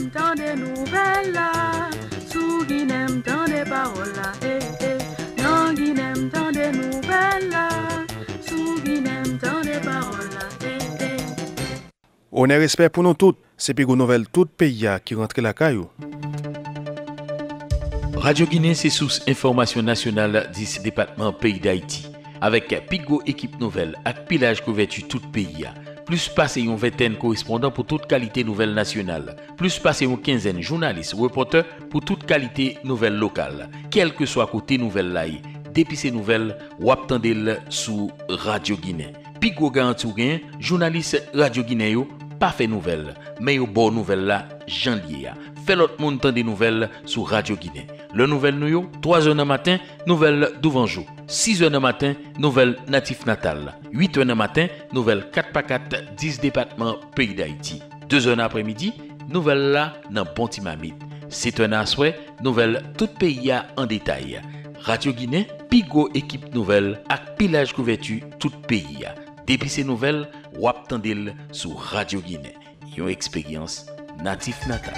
Guinem, tant des nouvelles là. Sous Guinem, tant des paroles là. Eh, eh. Non, Guinem, tant des nouvelles là. Sous Guinem, tant des paroles là. Eh, eh. On est respect pour nous toutes. C'est Pigo Nouvelle, tout pays a qui rentre la caillou. Radio Guinée, c'est source information nationale 10 département pays d'Haïti. Avec Pigo équipe nouvelle, avec pilage couverture tout pays. Plus passé une vingtaine correspondants pour toute qualité nouvelle nationale. Plus passé une quinzaine journalistes, reporters pour toute qualité nouvelle locale. Quel que soit côté nouvelle là, depuis ces nouvelles, ou sous Radio Guinée. Ou gen, journaliste Radio Guinée pas fait nouvelle, mais yo bon nouvelle là, Jean Monde des nouvelles sur Radio Guinée. Le nouvelle nou yo, 3 h du matin, nouvelle d'Ouvanjou. 6 h du matin, nouvelle Natif Natal. 8 h du matin, nouvelle 4x4, 10 départements pays d'Haïti. 2 h après-midi, nouvelle là dans Pontimamit. 7 h soir, nouvelle tout pays a en détail. Radio Guinée, Pigo équipe nouvelle ak pilage couverture tout pays. Depuis ces nouvelles, wap tandil sur Radio Guinée. Yon expérience Natif Natal.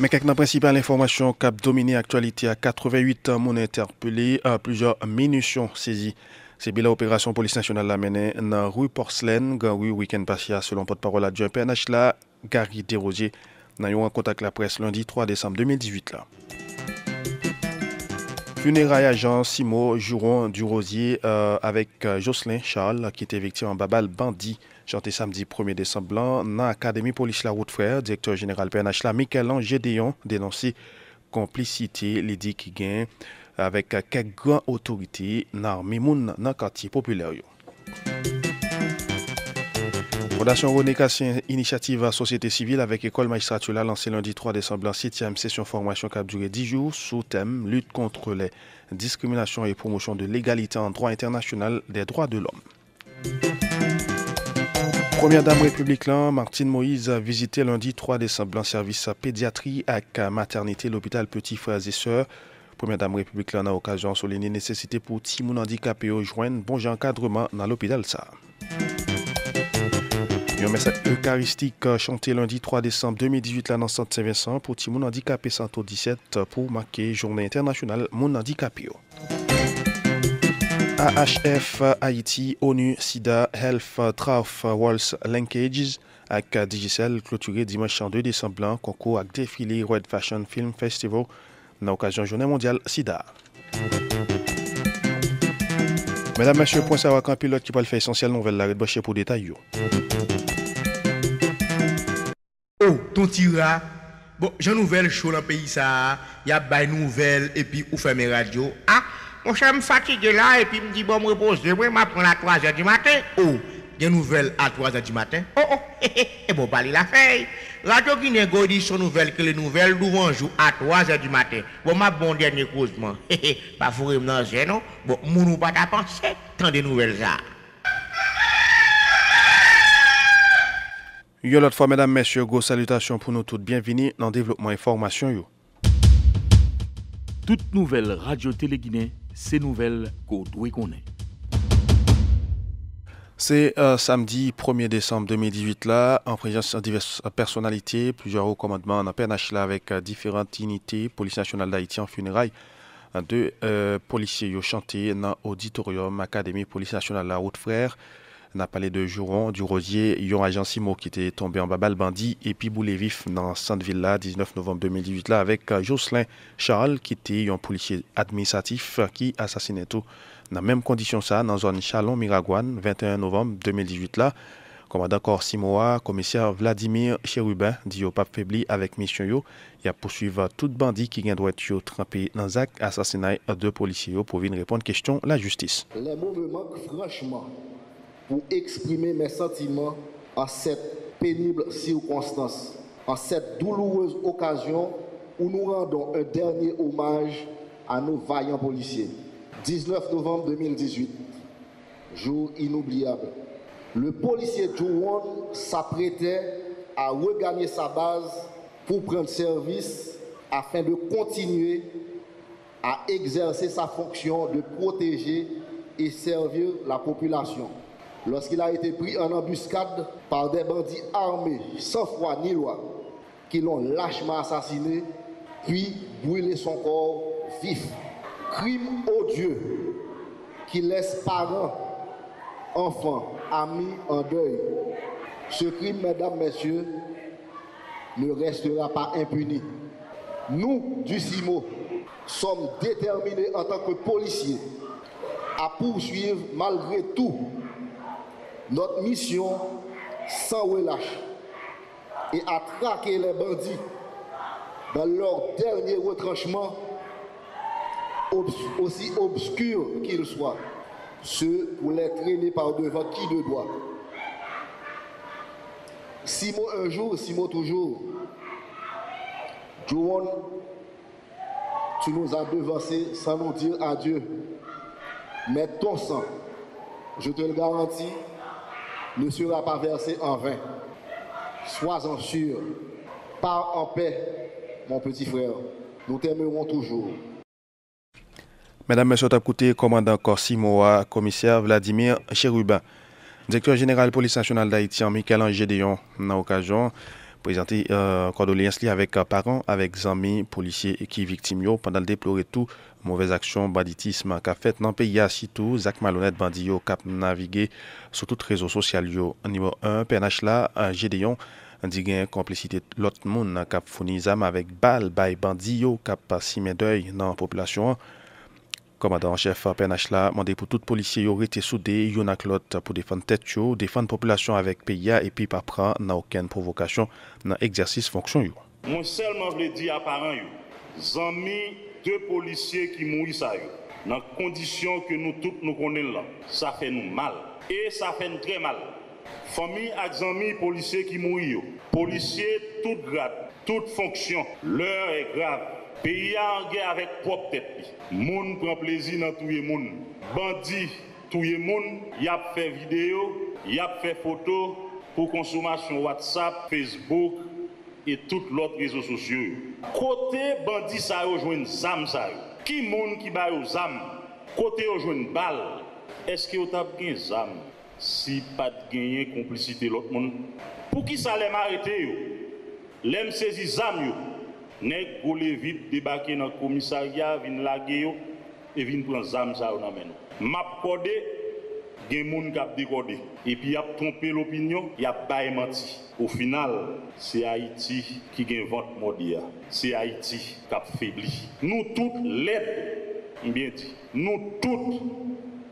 Mais quelques principales informations cap dominé actualité à 88 mon interpellé à plusieurs munitions saisies. C'est bien l'opération police nationale la menée dans rue Porcelaine, dans week-end passé selon porte-parole adjoint PNH là, Gary Desrosiers, dans un contact la presse lundi 3 décembre 2018 là. Funérailles à Jean Simo Jouron du Rosier euh, avec euh, Jocelyn Charles qui était victime en babal bandit chanté samedi 1er décembre dans l'Académie Police La Route Frère, directeur général PNH là, Michel-Ange Gédéon dénoncé complicité Lydie qui gagne avec quelques grandes autorités dans le quartier populaire. Fondation René Cassien, initiative société civile avec école magistrature a lundi 3 décembre la 7e session formation qui a duré 10 jours sous thème lutte contre les discriminations et promotion de l'égalité en droit international des droits de l'homme. Première dame république là, Martine Moïse a visité lundi 3 décembre en service pédiatrie avec maternité l'hôpital Petit Frères et Sœurs. Première dame république là, a occasion souligner nécessité pour Timoun handicapé joindre bon encadrement dans l'hôpital ça. Un message eucharistique euh, chanté lundi 3 décembre 2018 là dans Saint-Vincent pour Timoun handicapé Santo 17 pour marquer Journée internationale Moun handicapé. AHF Haïti, ONU, SIDA, Health, Traf, Walls, Linkages avec Digicel clôturé dimanche 2 décembre concours avec défilé Red Fashion Film Festival dans l'occasion Journée mondiale SIDA. Mesdames, Messieurs, point savoir qu'un pilote qui peut le faire essentiel nouvelle la red pour détail. yo. Oh, ton tira. Bon, j'ai nouvelle chaud dans pays ça. Y a des nouvelles et puis ou fait mes radios. Ah, mon cher me fatigué là et puis me dit bon me reposer. Moi m'apprends à 3 h du matin. Oh, des nouvelles à 3 h du matin? Oh oh, et bon parler la feuille. Radio Guinée go dit son nouvelle que les nouvelles d'ouvant jour à 3 h du matin. Bon ma bon dernier causement. Pas fourrer dans non? Bon, moun ou pas ta pensée. Tant des nouvelles ça. Yo l'autre fois, mesdames, messieurs, go salutations pour nous toutes. Bienvenue dans le développement information. Yo. Toute nouvelle radio télé Guinée, c'est nouvelle qu'on doit connaître. C'est euh, samedi 1er décembre 2018 là, en présence de diverses personnalités, plusieurs hauts commandements en PNH là avec euh, différentes unités, Police nationale d'Haïti en funérailles. Deux euh, policiers ont chanté dans l'auditorium Académie Police nationale la Haute Frère. On a parlé de Jouron, du Rosier, yon agent Simo qui était tombé en babal bandit et puis boulé vif dans Sainte-Ville là, 19 novembre 2018 là, avec euh, Jocelyn Charles qui était un policier administratif qui assassinait tout dans même condition ça dans zone Chalon Miragouane 21 novembre 2018 là. Commandant corps Simoa, commissaire Vladimir Chérubin, dit au pape faibli avec mission yo, il a poursuivre tout bandit qui vient doit être trempé dans un assassinat de policiers yo pour venir répondre question la justice. Les manquent franchement pour exprimer mes sentiments en cette pénible circonstance, en cette douloureuse occasion où nous rendons un dernier hommage à nos vaillants policiers. 19 novembre 2018, jour inoubliable. Le policier Jouan s'apprêtait à regagner sa base pour prendre service afin de continuer à exercer sa fonction de protéger et servir la population. Lorsqu'il a été pris en embuscade par des bandits armés sans foi ni loi qui l'ont lâchement assassiné puis brûlé son corps vif. Crime odieux qui laisse parents, enfants, amis en deuil. Ce crime, mesdames, messieurs, ne restera pas impuni. Nous, du CIMO, sommes déterminés en tant que policiers à poursuivre malgré tout notre mission sans relâche et à traquer les bandits dans leur dernier retranchement, aussi obscur qu'ils soient, ceux pour les traîner par devant qui de doit? Six mots un jour, six mots toujours. Jouon, tu nous as devancés sans nous dire adieu. Mais ton sang, je te le garantis, ne sera pas versé en vain. Sois-en sûr. Pars en paix, mon petit frère. Nous t'aimerons toujours. Mesdames, Messieurs, écouté commandant Corsimoa, commissaire Vladimir Chérubin, directeur général police nationale d'Haïti, Michel Gédéon, dans l'occasion, présenté euh, condoléances avec euh, parents, avec amis, policiers qui victimes pendant le déplorer tout Mouvez aksyon banditisme ka fet nan peyi asitou, zak malonet bandi yo kap navige sou tout rezo sosyal yo. Nimo 1, PNH la, Gedeon, di gen komplicite lot moun kap founi zam avek bal bay bandi yo kap pasime doy nan populasyon. Komadan chef PNH la, mande pou tout polisye yo rete soude yon ak lot pou defan tet yo, defan populasyon avek peyi ya epi pa pran nan oken provokasyon nan egzersis fonksyon yo. Moun selman vle di aparan yo, zami deux policiers qui mourent ça dans condition que nous tous nous connaissons là, ça fait nous mal et ça fait très mal. Famille ak zami policiers qui mourent policiers toute grade, toute fonction, l'heure est grave. Pays en guerre avec propre tête. Moun prend plaisir dans tout le monde. Bandit, tout le monde, y a fait vidéo, y a fait photo pour consommation WhatsApp, Facebook et tous l'autre réseaux sociaux. Côté bandit ça rejoint zam ça. Qui monde qui ba aux zam? Côté rejoint balle. Est-ce que vous avez gagné zam si pas de gagner complicité l'autre monde? Pour qui ça les arrêter yo? L'aime saisi zam yo. Nèg goulé vite débarquer dans commissariat, vinn laguer yo et vinn prendre zam ça dans main. M'a codé gen moun k'ap décodé et puis y a trompé l'opinion, y a pas menti. Au final, c'est Haïti qui gagne vente mondiale. C'est Haïti qui a faibli. Nous toutes l'aide, bien dit. Nous toutes,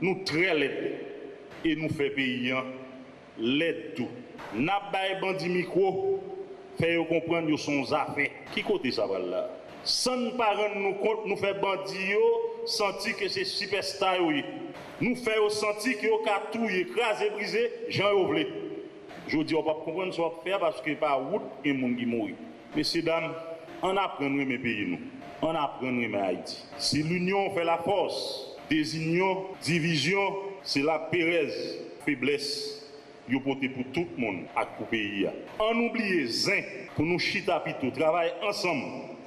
nous très l'aide. Et nous fait payer l'aide tout. N'a pas bandi micro fait comprendre que son affaire. Qui côté ça va là Sans parents nous compte, nous fait bandit senti que c'est superstar oui. Nous fait senti que cas tout écrasé brisé, Jean ouvré. Je dis on pas comprendre ce qu'on faire parce que pas route et monde qui mourir. Messieurs dames, on apprend mes pays nous. On apprend mes Haïti. Si l'union fait la force, désunion, division, c'est la pérèse, faiblesse yo porté pour tout le monde à pour pays. On oublie zin pour nous chita pito, travailler ensemble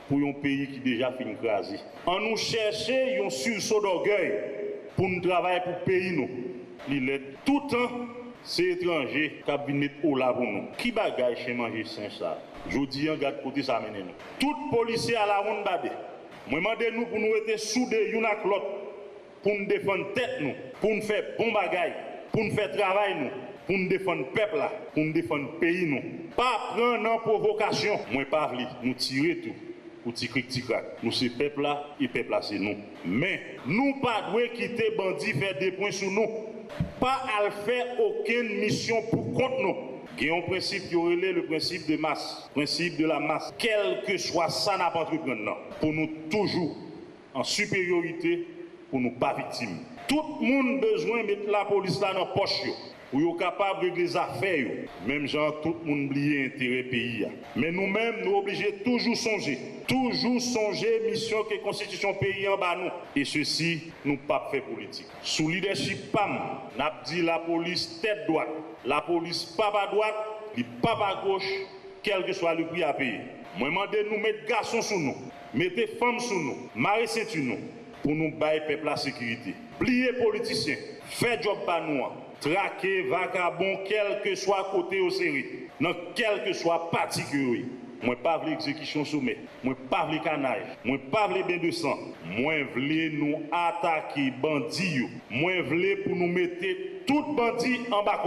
pour un pays qui déjà fin crasé. On nous chercher un sursaut d'orgueil pour nous travailler pour pays nous. Il tout temps c'est étranger qui au là pour nous. Qui bagaille chez manger saint ça? Je dis en garde côté ça mène nous. Tout policier à la ronde bade. Moi demande nous pour nous être soudés une à l'autre pour nous défendre tête nous, pour nous faire bon bagaille, pour nous faire travail nous pour nous défendre le peuple, pour nous défendre le pays. Nous. Pas prendre en provocation. Moi, pas nous tirer tout. Pour tirer Nous, c'est peuple là, et peuple là, c'est nous. Mais, nous pas devons quitter bandit faire des points sur nous. Pas à faire aucune mission pour contre nous. Il y a un principe qui aurait le principe de masse, principe de la masse. Quel que soit ça, n'a pas maintenant. Pour nous toujours en supériorité, pour nous pas victimes. Tout le monde besoin de mettre la police là dans la poche pour être capable de régler les affaires. Même gens, tout le monde oublie l'intérêt pays. Mais nous-mêmes, nous obligés toujours songer. Toujours songer mission que la constitution pays en bas nous. Et ceci, nous pas fait politique. Sous leadership PAM, n'a dit la police tête droite. La police pas à droite, pas à gauche, quel que soit le prix à payer. Moi, demande nous mettre garçons sous nous, mettez femmes sous nous, marie nous, pour nous bailler peuple la sécurité. Plier politiciens, faire job pas nous. Traquer vagabond, quel que soit côté au série, dans quel que soit parti que moi pas vle exécution sommet, moi pas vle canaille, moi pas vle bain de sang, moi vle nous attaquer bandits, moi vle pour nous mettre tout bandit en bas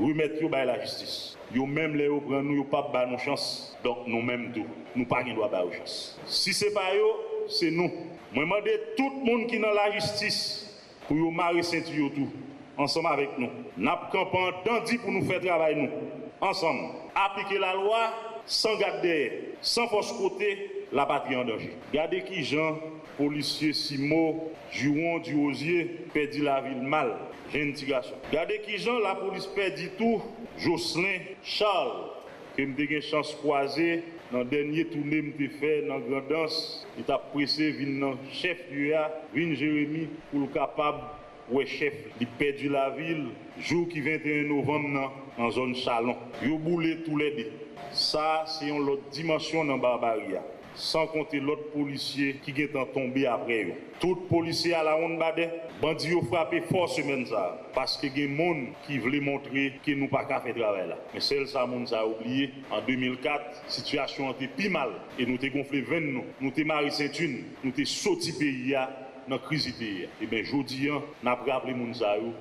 remettre la justice. Yo même les prend nous yo pas ba nous chance. Donc nous même tout, nous pas droit ba chance. Si c'est pas yo, c'est nous. Moi demande tout le monde qui dans la justice pour yo marier ceinture tout ensemble avec nous. N'a campant dandy pour nous faire travail nous ensemble. Appliquer la loi sans garder, sans force côté, la patrie en danger. Regardez qui Jean, policier Simo, Juron du Osier, perdit la ville mal. J'ai une Regardez qui Jean, la police perdit tout. Jocelyn, Charles, qui me une chance croisée dans le dernier tournée que fait dans la danse, il a pressé venir chef du vin Jérémy pour le capable ouais chef, il perdu la ville jour qui 21 novembre dans zone salon. A boulé tous les deux. Ça, c'est une autre dimension dans barbarie. Sans compter l'autre policier qui est tombé après eux. Tout policier à la honte badé, bandit ont frappé fort semaine ça. Parce que des gens qui voulaient montrer que nous pas qu'à faire travail là. Mais celle ça, monde a oublié. En 2004, la situation était plus mal. Et nous avons gonflé 20 nous. Nous avons marié saint Nous avons sorti pays dans la crise Et bien, je dis, nous avons rappelé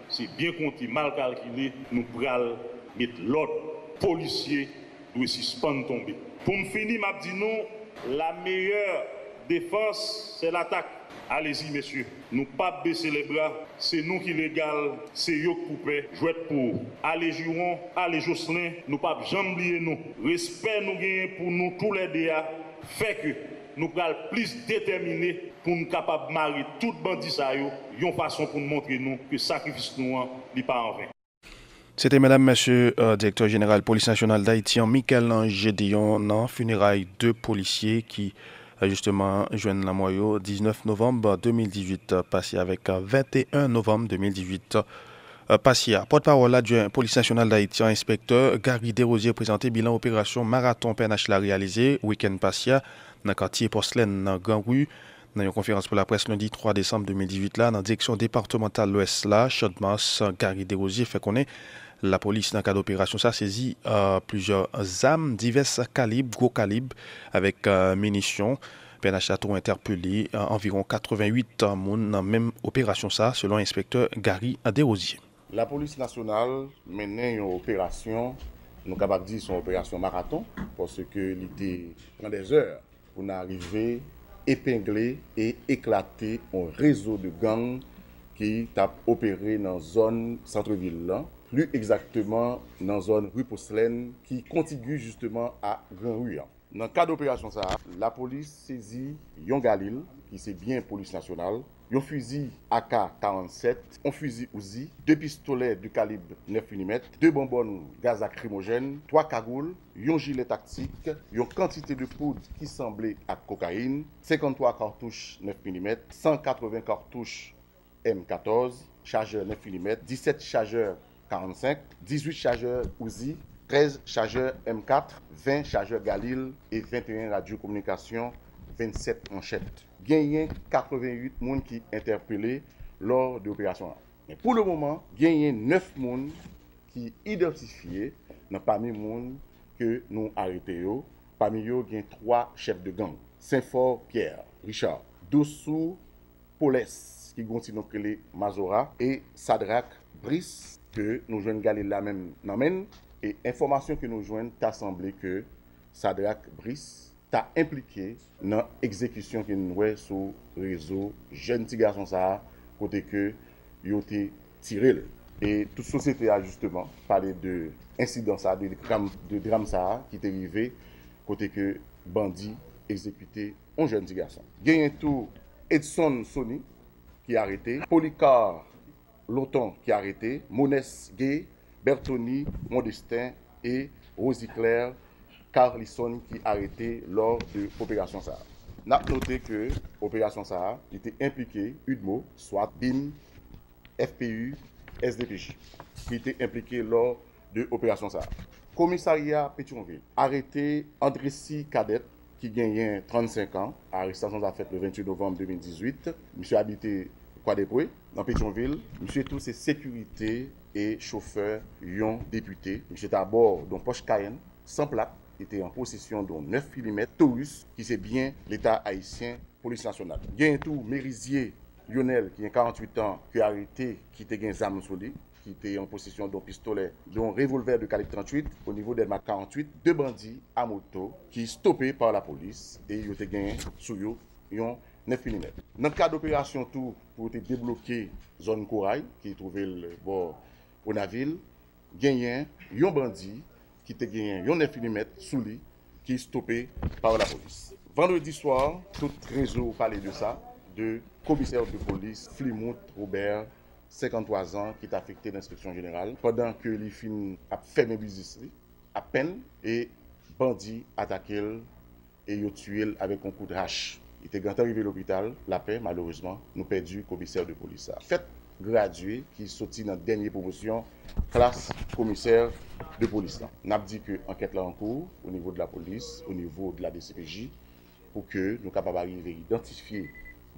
c'est bien compté, mal calculé, nous allons mettre l'autre policier doit suspendre tomber. Pour me finir, je dis non, la meilleure défense, c'est l'attaque. Allez-y, messieurs. Nous pas baisser les bras. C'est nous qui l'égal. C'est eux qui poupée. Jouer pour. Allez, Juron. Allez, Jocelyn. Nous pas jamais oublier nous. Respect nous gagnons pour nous tous les deux. Fait que nous sommes plus déterminés pour nous capables de marier tout bandit ça. Une façon pour nous montrer nous que le sacrifice n'est pas en vain. C'était Madame, Monsieur, euh, Directeur Général Police Nationale d'Haïti, en Michael Gédéon, dans funérailles de policiers qui, euh, justement, joignent la moyo 19 novembre 2018, euh, passé avec 21 novembre 2018. Passé porte-parole adjoint Police Nationale d'Haïti, inspecteur Gary Desrosiers présenté bilan opération Marathon PNH la réalisé week-end passé nan katiye Porcelaine nan Gangu. Nan yon konferans pou la pres lundi 3 Desembre 2018 la, nan direksyon departemental l'Ouest la, Chodmas, Gary Desrosiers fè konen la polis nan ka d'opérasyon sa sezi euh, plusieurs zam, divers kalib, gros kalib, avèk euh, menisyon. PNH Lato interpellé euh, environ 88 moun nan menm opérasyon sa, selon inspekteur Gary Desrosiers. La polis nasyonal menen yon opérasyon, nou kabak di son opérasyon maraton, pòsè ke l'ite pren des heures pou nan arrive epingle e eklate an rezo de gang ki tap opere nan zon Santreville lan, plu exactement nan zon Rue Poslène ki kontigu justement a Grand Rue an. Nan ka d'opération sa, la polis sezi Yon Galil, ki se bien polis nasyonal, un fusil AK-47, un fusil Uzi, deux pistolets du calibre 9 mm, deux bonbonnes gaz lacrymogène, trois cagoules, un gilet tactique, une quantité de poudre qui semblait à cocaïne, 53 cartouches 9 mm, 180 cartouches M14, chargeur 9 mm, 17 chargeurs 45, 18 chargeurs Uzi, 13 chargeurs M4, 20 chargeurs Galil et 21 radiocommunications, 27 anchètes. Genyen 88 moun ki interpele lor de operasyon an. Men pou le mouman, genyen 9 moun ki identifiye nan pami moun ke nou arete yo. Pami yo gen 3 chef de gang. Saint-Fort, Pierre, Richard, Dossou, Paulès, ki gonti nou krele Mazora, e Sadrak, Brice, ke nou jwen gale la men nan men. E informasyon ke nou jwen ta semble ke Sadrak, Brice, ta implike nan ekzekisyon ki nou wè sou rezo jen ti gason sa kote ke yo te tirel. E tout sosete a justeman pale de insidans sa, de dram, de dram sa ki te rive kote ke bandi ekzekite on jen ti gason. Genyen tou Edson Sony ki arete, Polikar Loton ki arete, Mones Gay, Bertoni Mondestin e Rosicler Claire Carlisson qui arrêté lors de l'opération Sahara. N'a noté que l'opération Sahara était impliquée UDMO, soit BIM, FPU, SDPJ, qui était impliqué lors de l'opération Sahara. Commissariat Pétionville, arrêté André Cadet, qui gagnait 35 ans, arrestation a fait le 28 novembre 2018. Monsieur habité Kwa Dekwe, nan Petionville, msye tou se sekurite e chauffeur yon depute. Msye tabor don poche Kayen, san plat, était en possession d'un 9 mm Taurus, qui c'est bien l'État haïtien, police nationale. Gain tout, Mérisier Lionel, qui a 48 ans, qui a arrêté, qui était gain zam qui était en possession d'un pistolet, d'un revolver de calibre 38 au niveau d'Elma 48, deux bandits à moto qui stoppés par la police et ils ont gagné sous eux, yon 9 mm. Dans le cadre d'opération tout pour débloquer zone corail qui est trouvée le bord au navire, gagné un bandit ki te genyen yon infinimet sou li ki stopè par la polis. Vendredi soir, tout rezo pale de sa, de komiser de polis Flimout Robert, 53 an, ki te afekte l'inspeksyon general, padan ke li fin ap ferme bizis li, ap pen, e bandi atakel e yo tuel avek kon kou de hache. I te gantan rive l'opital, la pe, malouzman, nou pedu komiser de polis sa. Fet gradué ki soti nan denye promosyon klas komiser de polis lan. Nap di ke anket la an kou, ou nivou de la polis, ou nivou de la DCPJ pou ke nou kapab arrive identifiye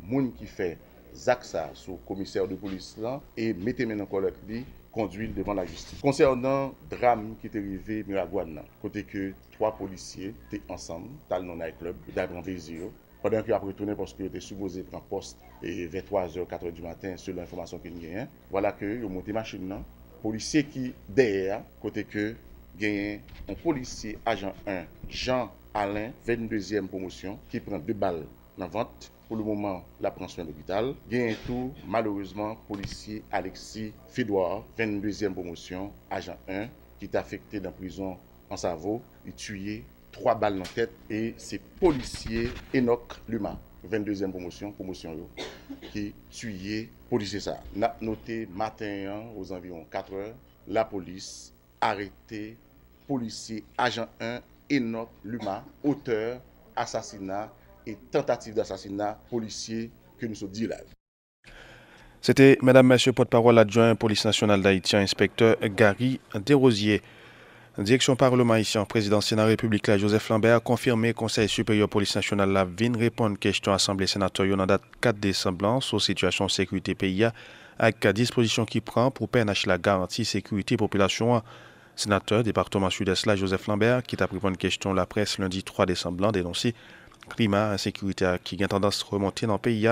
moun ki fe zak sa sou komiser de polis lan e mette men an kolek li konduil devan la justice. Konsernan dram ki te rive Miragwan nan, kote ke 3 polisye te ansam tal non ay klub, da gran vezir Pendan ki ap retounen poske te supose pran post e 23 or 4 du matin se l'informasyon ki genyen, wala ke yo monte machin nan, polisye ki deyer kote ke genyen an polisye ajan 1, Jean Alain, 22e promosyon, ki pran 2 bal nan vant, pou le mouman la pran soin l'hôpital. Genyen tou, malourezman, polisye Alexis Fédoir, 22e promosyon, ajan 1, ki t'afekte dan prison an Savo, y tuye 3 bal nan tet, e se polisye Enoch Luma, 22e promosyon, promosyon yo, ki tuye polisye sa. Na note maten an, ouz anviron 4 or, la polis arete polisye ajan 1, Enoch Luma, auteur, assassinat et tentative d'assassinat policier que nous sommes dit là. C'était, mesdames, messieurs, porte-parole adjoint police nationale d'Haïti, inspecteur Gary Desrosiers. Direction Parlement ici, président Sénat République Joseph Lambert a confirmé Conseil supérieur police nationale la vient répondre question Assemblée sénatoriale en date 4 décembre sur situation sécurité pays avec disposition qui prend pour permettre la garantie sécurité population Sénateur département sud-est là, Joseph Lambert, qui t'a pris une question la presse lundi 3 décembre, dénoncé climat, insécurité qui a tendance à remonter dans le pays.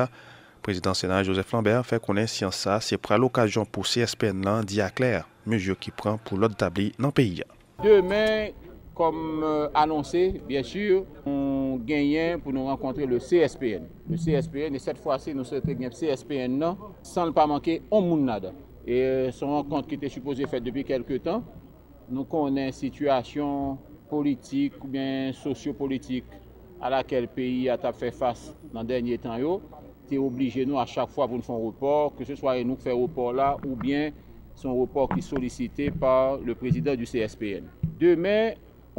Président Sénat Joseph Lambert fait connaître science ça, c'est pour l'occasion pour CSPN à clair, mesure qui prend pour l'autre tabli dans le pays. Demain, comme euh, annoncé, bien sûr, on gagne pour nous rencontrer le CSPN. Le CSPN, et cette fois-ci, nous souhaitons bien CSPN non, sans ne pas manquer on mounada. Et euh, son rencontre qui était supposée faire depuis quelques temps, nous connaissons une situation politique ou bien sociopolitique à laquelle le pays a fait face dans les derniers temps. Yo, obligé nous à chaque fois pour nous faire un report, que ce soit nous qui faisons report là ou bien son report ki solisite par le prezident du CSPN. Demè,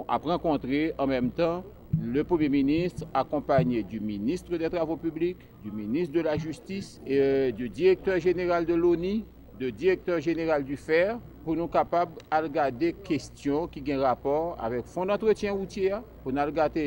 ap renkontre en mèm tan le premier ministre akompagné du ministre des travaux publics, du ministre de la justice, et du directeur général de l'ONI, du directeur général du FER, pou nou kapab al gade kestyon ki gen rapor avek fond d'entretien woutier, pou nou al gade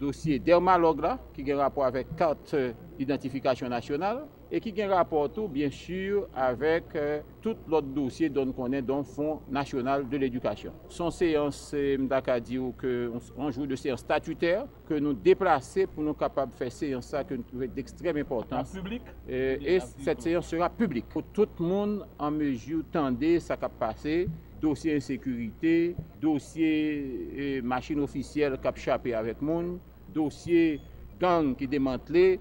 dosye dermalog la, ki gen rapor avek kart identifikasyon nasyonal, e ki gen raportou, bien sur, avek euh, tout lot dosye don konen don Fond National de l'Education. Son seyans, euh, mdaka di ou ke anjou de seyans statuter, ke nou deplase pou nou kapab fè seyans sa ke nou trouve d'ekstrem importans. La publik? E set seyans sera publik. Pou tout moun an mejou tende sa kap pase, dosye insekurite, dosye euh, machin ofisyel kap chapè avèk moun, dosye gang ki demantle,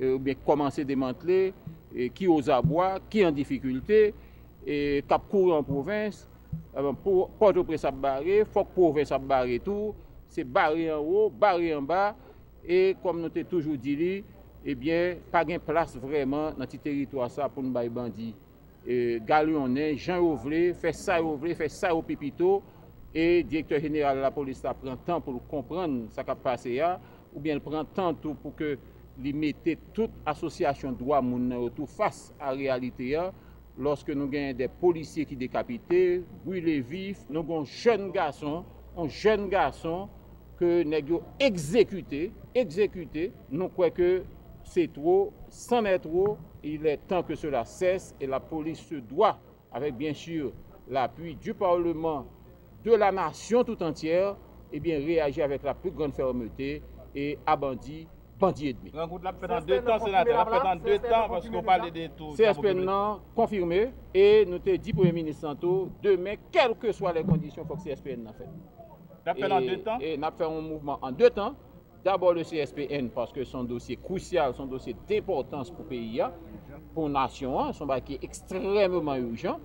Euh, ou bien komanse demantle, ki euh, ozabwa, ki an difikulte, kap kou an provins, euh, pote pre sa bare, fok provins sa bare tou, se bare an ou, bare an ba, e kom nou te toujou dili, ebyen, eh pa gen plas vreman nan ti teritwa sa pou nou bay bandi. E, Gali nen, jan ou vle, fe sa ou vle, fe sa ou pipito, e direktor general la polis ta pren tan pou kompran sa kap pase ya, ou bien pren tan tou pou ke li mette tout asosyasyon dwa moun nan yo tou fas a realite ya, loske nou genye de polisye ki dekapite, bwile vif, nou gon jen gason, an jen gason, ke neg yo ekzekute, ekzekute, nou kweke se tro, san etro, il e tan ke cela ses, e la polis se doa, avek bien sur l'apui du parlement, de la nation tout entière, eh bien, réagir avec la plus grande fermeté et abandi bandi demi. Rencontre l'a fait en deux temps, sénateur. L'a fait en deux temps parce qu'on parlait de tout. CSP non confirmé et nous te dit Premier ministre Santo, demain, quelles que soient les conditions, il faut que CSPN n'a fait. L'a fait en deux temps Et n'a fait un mouvement en deux temps. D'abord le CSPN parce que son dossier crucial, son dossier d'importance pour le pays, pour la nation, son bail qui est extrêmement urgent.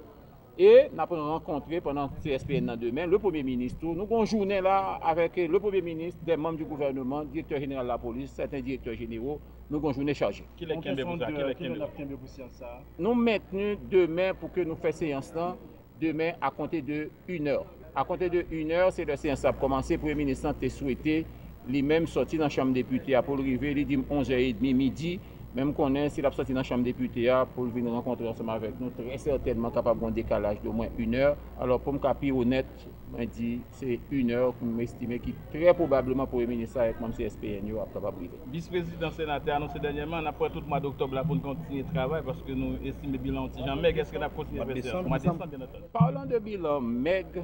E na pou nou renkontre pendant CSPN nan demen, le Premier Ministre, nou kon jounen la avek le Premier Ministre, den membe du gouvernement, direktor general la polis, certain direktor general, nou kon jounen chaje. Kile kembe pou sa? Kile kembe pou sa? Nou mentenu demen pou ke nou fe seyans lan, demen a konte de 1 or. A konte de 1 or, se le seyans ap komanse, Premier Ministre an te souwete, li menm soti nan chanm depute a pou l'rive, li dim 11h30 midi, Mem konen, si l ap soti nan chanm depute ya, ah, pou l vin renkontre ansama vek nou, tre certainman kapab bon dekalaj do mwen 1 or. Alors pou m kapi honet, mwen di, se 1 or pou m estime ki tre probableman pou remini sa ek mam CSPN yo ap kapab rive. Vice-president senate anonsi denyeman, apre tout mwa d'Octobre la pou n kontinye travay, paske nou estime bilan ti jan meg, eske nap kontinye presen? Mwa desan gen otan. Parlan de bilan meg,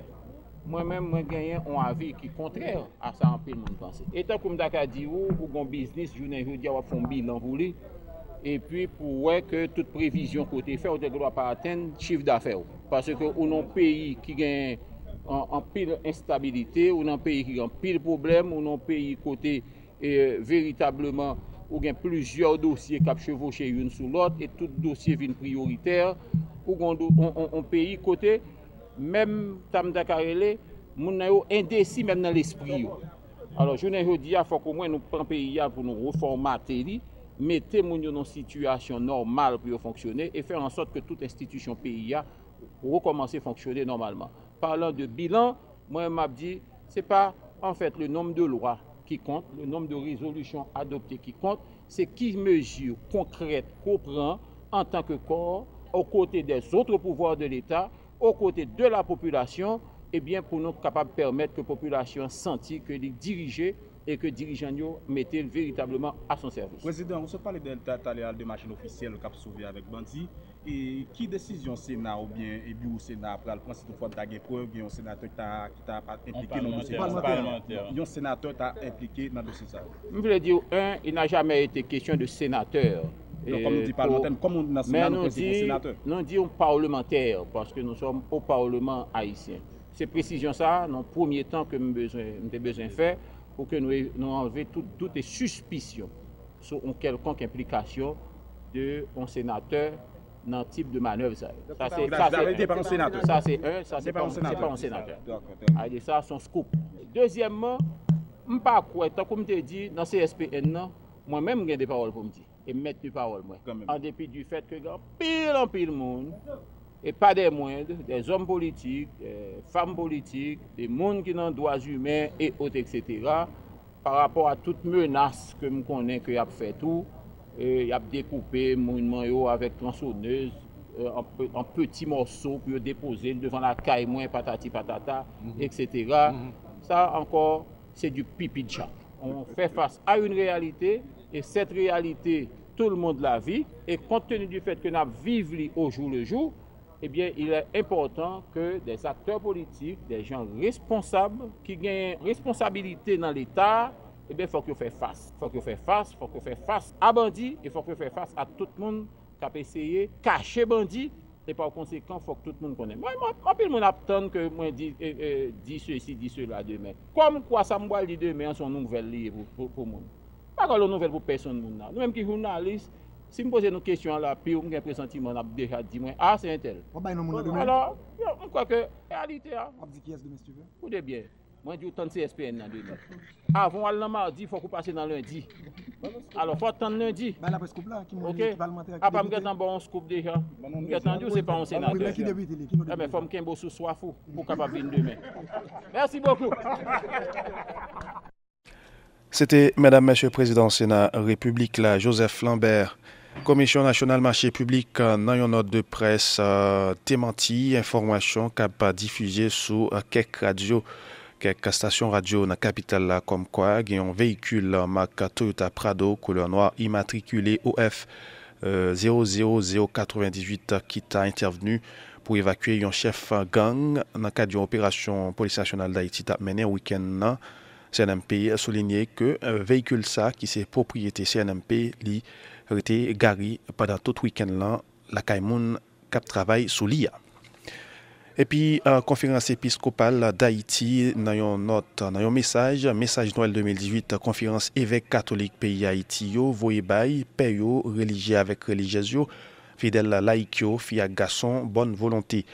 Mwen men mwen genyen an avi ki kontrèr a sa anpil moun panse. Etan koum da ka di ou, ou gon biznis, jounen joun di wap fon bilan vou li, epi pou wè ke tout prevision kote fè ou te gwa pa aten chif da fè ou. Non Pase ke ou nan peyi ki gen an pil instabilite, ou nan peyi ki gen pil problem, ou nan peyi kote e, veritableman ou gen plusieurs dosye kap chevauche yon sou lot, et tout dosye vin prioriter, ou gen an peyi kote, mem tam da karele, moun nan yo indesi mem nan l'esprit yo. Alors jounen yo diya fò kou mwen nou pran peyi ya pou nou reformate li, mettez moun dans une situation normale pour fonctionner et faire en sorte que toute institution pays a à fonctionner normalement. Parlant de bilan, moi je dit c'est pas en fait le nombre de lois qui compte, le nombre de résolutions adoptées qui compte, c'est qui mesure concrète qu'on prend en tant que corps aux côtés des autres pouvoirs de l'État, aux côtés de la population, et eh bien pour nous capables de permettre que la population sente que les dirigeants et que dirigeant yo mettaient véritablement à son service. Président, on se parlait de taléal de machine officielle cap sauvé avec Bandi. Et qui décision Sénat ou bien et bureau Sénat après le principe fois t'a gain preuve, un sénateur qui t'a impliqué dans le dossier parlementaire. Un sénateur t'a impliqué dans le dossier ça. Je voulais dire un, il n'a jamais été question de sénateur. Donc, comme on dit parlementaire, comme on national, on dit sénateur. Non, dit parlementaire parce que nous sommes au parlement haïtien. C'est précision ça, dans le premier temps que nous avons besoin, besoin faire. pou ke nou, e, nou anleve tout, tout e suspisyon sou an kelkonk implikasyon de an senateur nan tip de manœuvre sa. Sa se pa an senateur. Sa se pa an senateur. A de sa ah, son scoop. Dezyèmman, m pa kouè, tan kou m te di nan CSPN nan, mwen mèm gen de parol pou m di. E m met de parol mwen. An depi du fèt ke gan pil an pil moun et pas des moindres, des hommes politiques, des femmes politiques, des mondes qui n'ont droits humains et autres, etc., par rapport à toute menace que nous connaissons qu'il a fait tout, il a découpé monument avec tronçonneuse euh, en, en petits morceaux pour déposer devant la caille moins patati patata, mm -hmm. etc. Mm -hmm. Ça encore, c'est du pipi de chat. On fait face à une réalité et cette réalité, tout le monde la vit et compte tenu du fait que nous vivons au jour le jour, ebyen, il est important que des acteurs politiques, des gens responsables, ki gen responsabilité nan l'État, ebyen, fòk yo fè fass. Fòk yo fè fass, fòk yo fè fass a bandi, e fòk yo fè fass a tout moun kap eseye kache bandi, e pa w konsekant fòk tout moun konen. Mwen, mwen, anpil moun ap ton ke mwen di, e, e, di sou si, di sou la demè. Kwa moun kwa sa mwa li demè, an son nouvel li pou, pou, pou moun. Pa kwa lou nouvel pou person moun nan. Nou mèm ki jounalist, si je pose une question là, puis on a un pressentiment, on a déjà dit, ah, c'est un tel. Alors, je crois que la réalité, on dit qui est demain si tu veux Vous êtes bien. Moi, je dis autant de CSPN dans. Avant aller mardi, il faut qu'on passe dans lundi. Alors, il faut attendre lundi. Ben, la scoop là, qui m'a dit parlementaire. Ah, pas me un bon scoop déjà. Je attendu, c'est pas un sénateur. Mais il faut sous soif pour capable venir demain. Merci beaucoup. C'était Madame, Monsieur le Président Sénat République, là, Joseph Lambert. Commission nationale marché public dans une note de presse euh, pas diffusée sur quelques radios Quelques stations radio dans la capitale là, comme quoi, il y a un véhicule marque Toyota Prado immatriculé OF euh, 00098 qui a intervenu pour évacuer un chef gang dans le cadre d'une opération police nationale d'Haïti menée week-end. CNMP a souligné que le véhicule ça qui c'est propriété CNMP li été garé pendant tout week-end là la Kaimoun cap travail sous l'IA. Et puis, conférence épiscopale d'Haïti, dans un note, un message, message Noël 2018, conférence évêque catholique pays Haïti, yo, voye bay, payo, religieux avec religieux, fidèle laïque, fille à garçon, bonne volonté.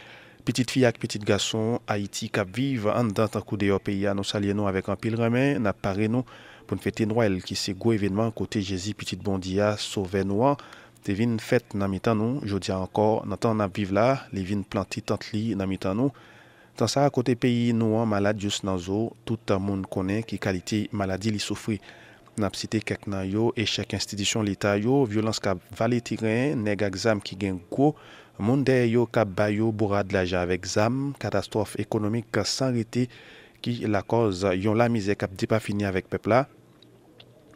Petite fille avec petit garçon, Haïti cap vive en dans un coup de pays, nous saluons avec un pile remet, n'a paré nous pour une fête Noël qui c'est gros événement côté Jésus, petite bondia, sauvé nous. Te vin fèt nan mitan nou, jodi tan nan viv la, li vin planti tant li nan mitan nou. Tan sa, kote peyi nou an malad jous nan zo, tout an moun konen ki kalite maladi li soufri. Nap site kek nan yo, instidisyon lita yo, tiren, neg ak zam ki gen de yo ka bayo bourad laja avek zam, katastrof ekonomik ka san rete ki la koz yon la mize kap di pa fini avèk pepla.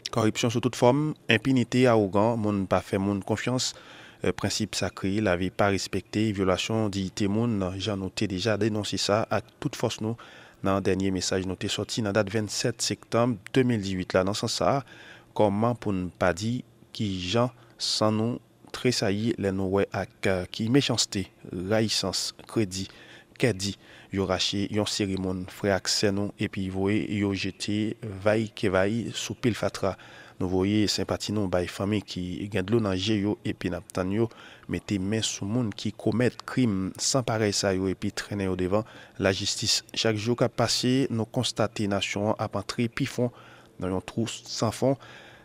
Korripsyon sou tout form, impinite arogan, moun pa fe moun konfians, e, euh, prinsip sakri, la vi pa respekte, violasyon di ite moun, jan nou te deja denonsi sa ak tout fos nou nan denye mesaj nou te soti nan dat 27 septembre 2018 la nan san sa, koman pou nou pa di ki jan san nou tresayi len nou we ak ki mechanste, raysans, kredi, kedi, yo rache yon serimon fre akse nou epi voye yo jete vay ke vay sou pil fatra. Nou voye sempati nou bay fami ki gen dlo nanje yo epi nap tan yo mette men sou moun ki komet krim san parey sa yo epi trene yo devan la jistis. Chak jo ka pase nou konstate nasyon ap antre pi fon nan yon trou san fon.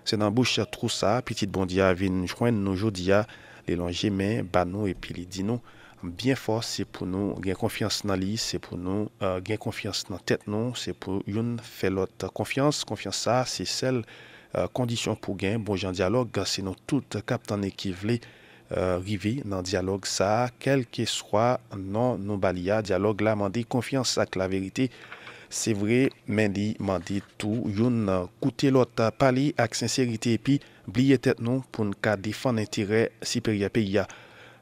Se nan bouch trou sa, pitit bondia vin jwen nou jodia, le lonje men, ban nou epi li di nou. byen fos, se pou nou gen konfians nan li, se pou nou uh, gen konfians nan tet nou, se pou yon fe lot konfians, konfians sa, se sel uh, kondisyon pou gen bon jan diyalog, se nou tout kap tan ekiv li uh, rivi nan diyalog sa, kelke swa nan nou balia, diyalog la mandi konfians ak la verite, se vre men li mandi tou yon koute lot pali ak sincerite epi bliye tet nou pou nka defan intire siperya pe ya.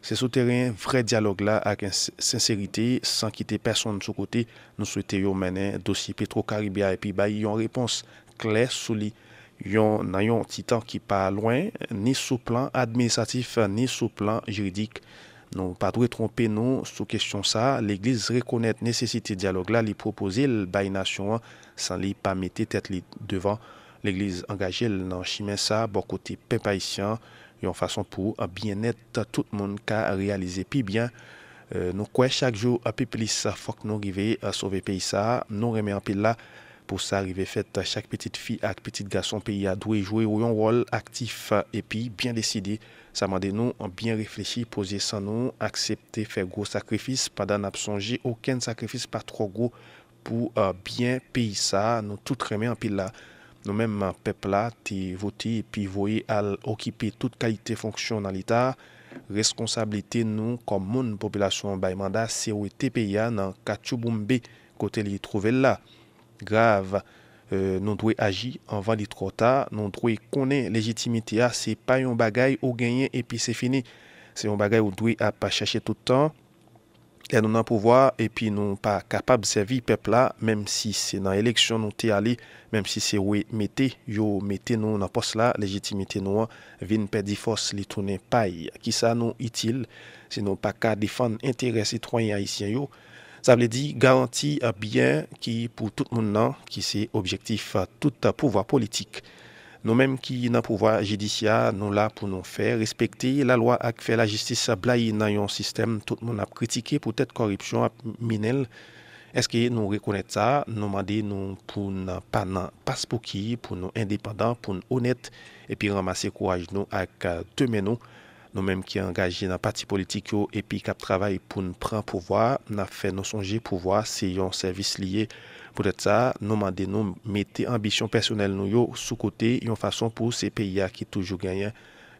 Se sou teren vre diyalog la ak senserite, san kite person sou kote, nou souwete yo menen dosye Petro-Karibia epi bayi yon repons kler sou li. Yon nan yon titan ki pa loin, ni sou plan administratif, ni sou plan jiridik. Nou pa dwe trompe nou sou kesyon sa, l'Eglise rekonet nesesite diyalog la li propose l bayi nasyon san li pa mette tet li devan. L'Eglise angaje l nan chime sa, bo kote pe paisyan, yon fason pou an bienet tout moun ka realize pi byan. Euh, nou kwe chak jou api plis fok nou rive a sove peyi sa, nou reme an pil la pou sa rive fet chak petit fi ak petit gason peyi a dwe jwe ou yon rol aktif epi, bien deside. Sa mande nou an bien reflechi pose san nou, aksepte fe gwo sakrifis padan ap sonje, oken sakrifis pa tro gwo pou uh, bien peyi sa, nou tout reme an pil la. nou menman pepla te voti pi voye al okipe tout kalite fonksyon nan l'Etat, responsabilite nou kom moun populasyon bay manda se ou ete peya nan kachou boumbe kote li trove la. Grav, euh, nou dwe aji anvan li trota, nou dwe konen legitimite a se pa yon bagay ou genyen epi se fini. Se yon bagay ou dwe ap pa chache toutan, lè nou nan pouvoi, epi nou pa kapab servi pepla, mèm si se nan eleksyon nou te ale, mèm si se we mette, yo mette nou nan pos la, legitimite nou an, vin pedi fos li tounen pay. Ki sa nou itil, se nou pa ka defan entere sitwoyen haisyen yo, sa vle di garanti a byen ki pou tout moun nan, ki se objektif a tout pouvoi politik. nous-mêmes qui dans pouvoir judiciaire nous là pour nous faire respecter la loi ak fait la justice blaye dans un système tout le monde a critiqué peut-être corruption minel. Eske nou rekonet sa, nou mande nou pou nan pa nan paspou ki, pou nou independant, pou nou honet, epi ramase kouaj nou ak euh, temen nou, nou menm ki angaje nan pati politik yo, epi kap travay pou nou pran pouvoar, nan fe nou sonje pouvoar, se yon servis liye Pou det sa, nou mande nou mette ambisyon personel nou yo sou kote yon fason pou se peyi a ki toujou ganyan.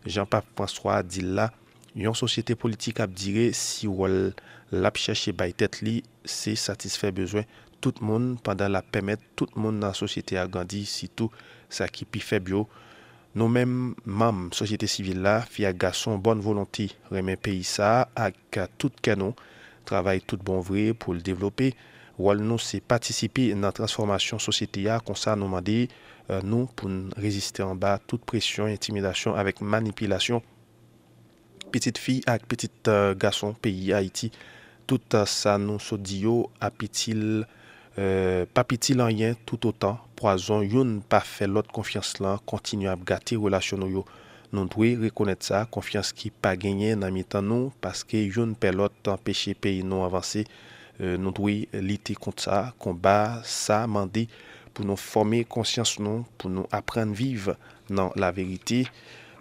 Jean-Pape François di la, yon sosyete politik ap dire si wol lap chache bay tet li, se satisfè bezwen tout moun pandan la pemet, tout moun nan sosyete a gandhi, si tou sa ki pi febyo. Nou menm mam sosyete sivil la fi a gason bon volonti remen peyi sa ak tout kanon, travay tout bon vre pou l devlopi, Wòl nou se patisipi nan transformasyon sosyete ya konsa nou mande euh, nou pou nou reziste an ba tout presyon, intimidasyon avèk manipilasyon. Petit fi ak petit euh, gason peyi Haiti, tout euh, sa nou so diyo apitil, euh, papitil an yen tout otan. Poazon yon pa fe lot konfians lan kontinu ap gati relasyon nou yo. Nou dwe rekonet sa, konfians ki pa genyen nan mitan nou paske yon pe lot an peche peyi nou avanse. Euh, nou dwe lite kont sa, komba sa mande pou nou forme konsyans nou, pou nou apren vive nan la verite,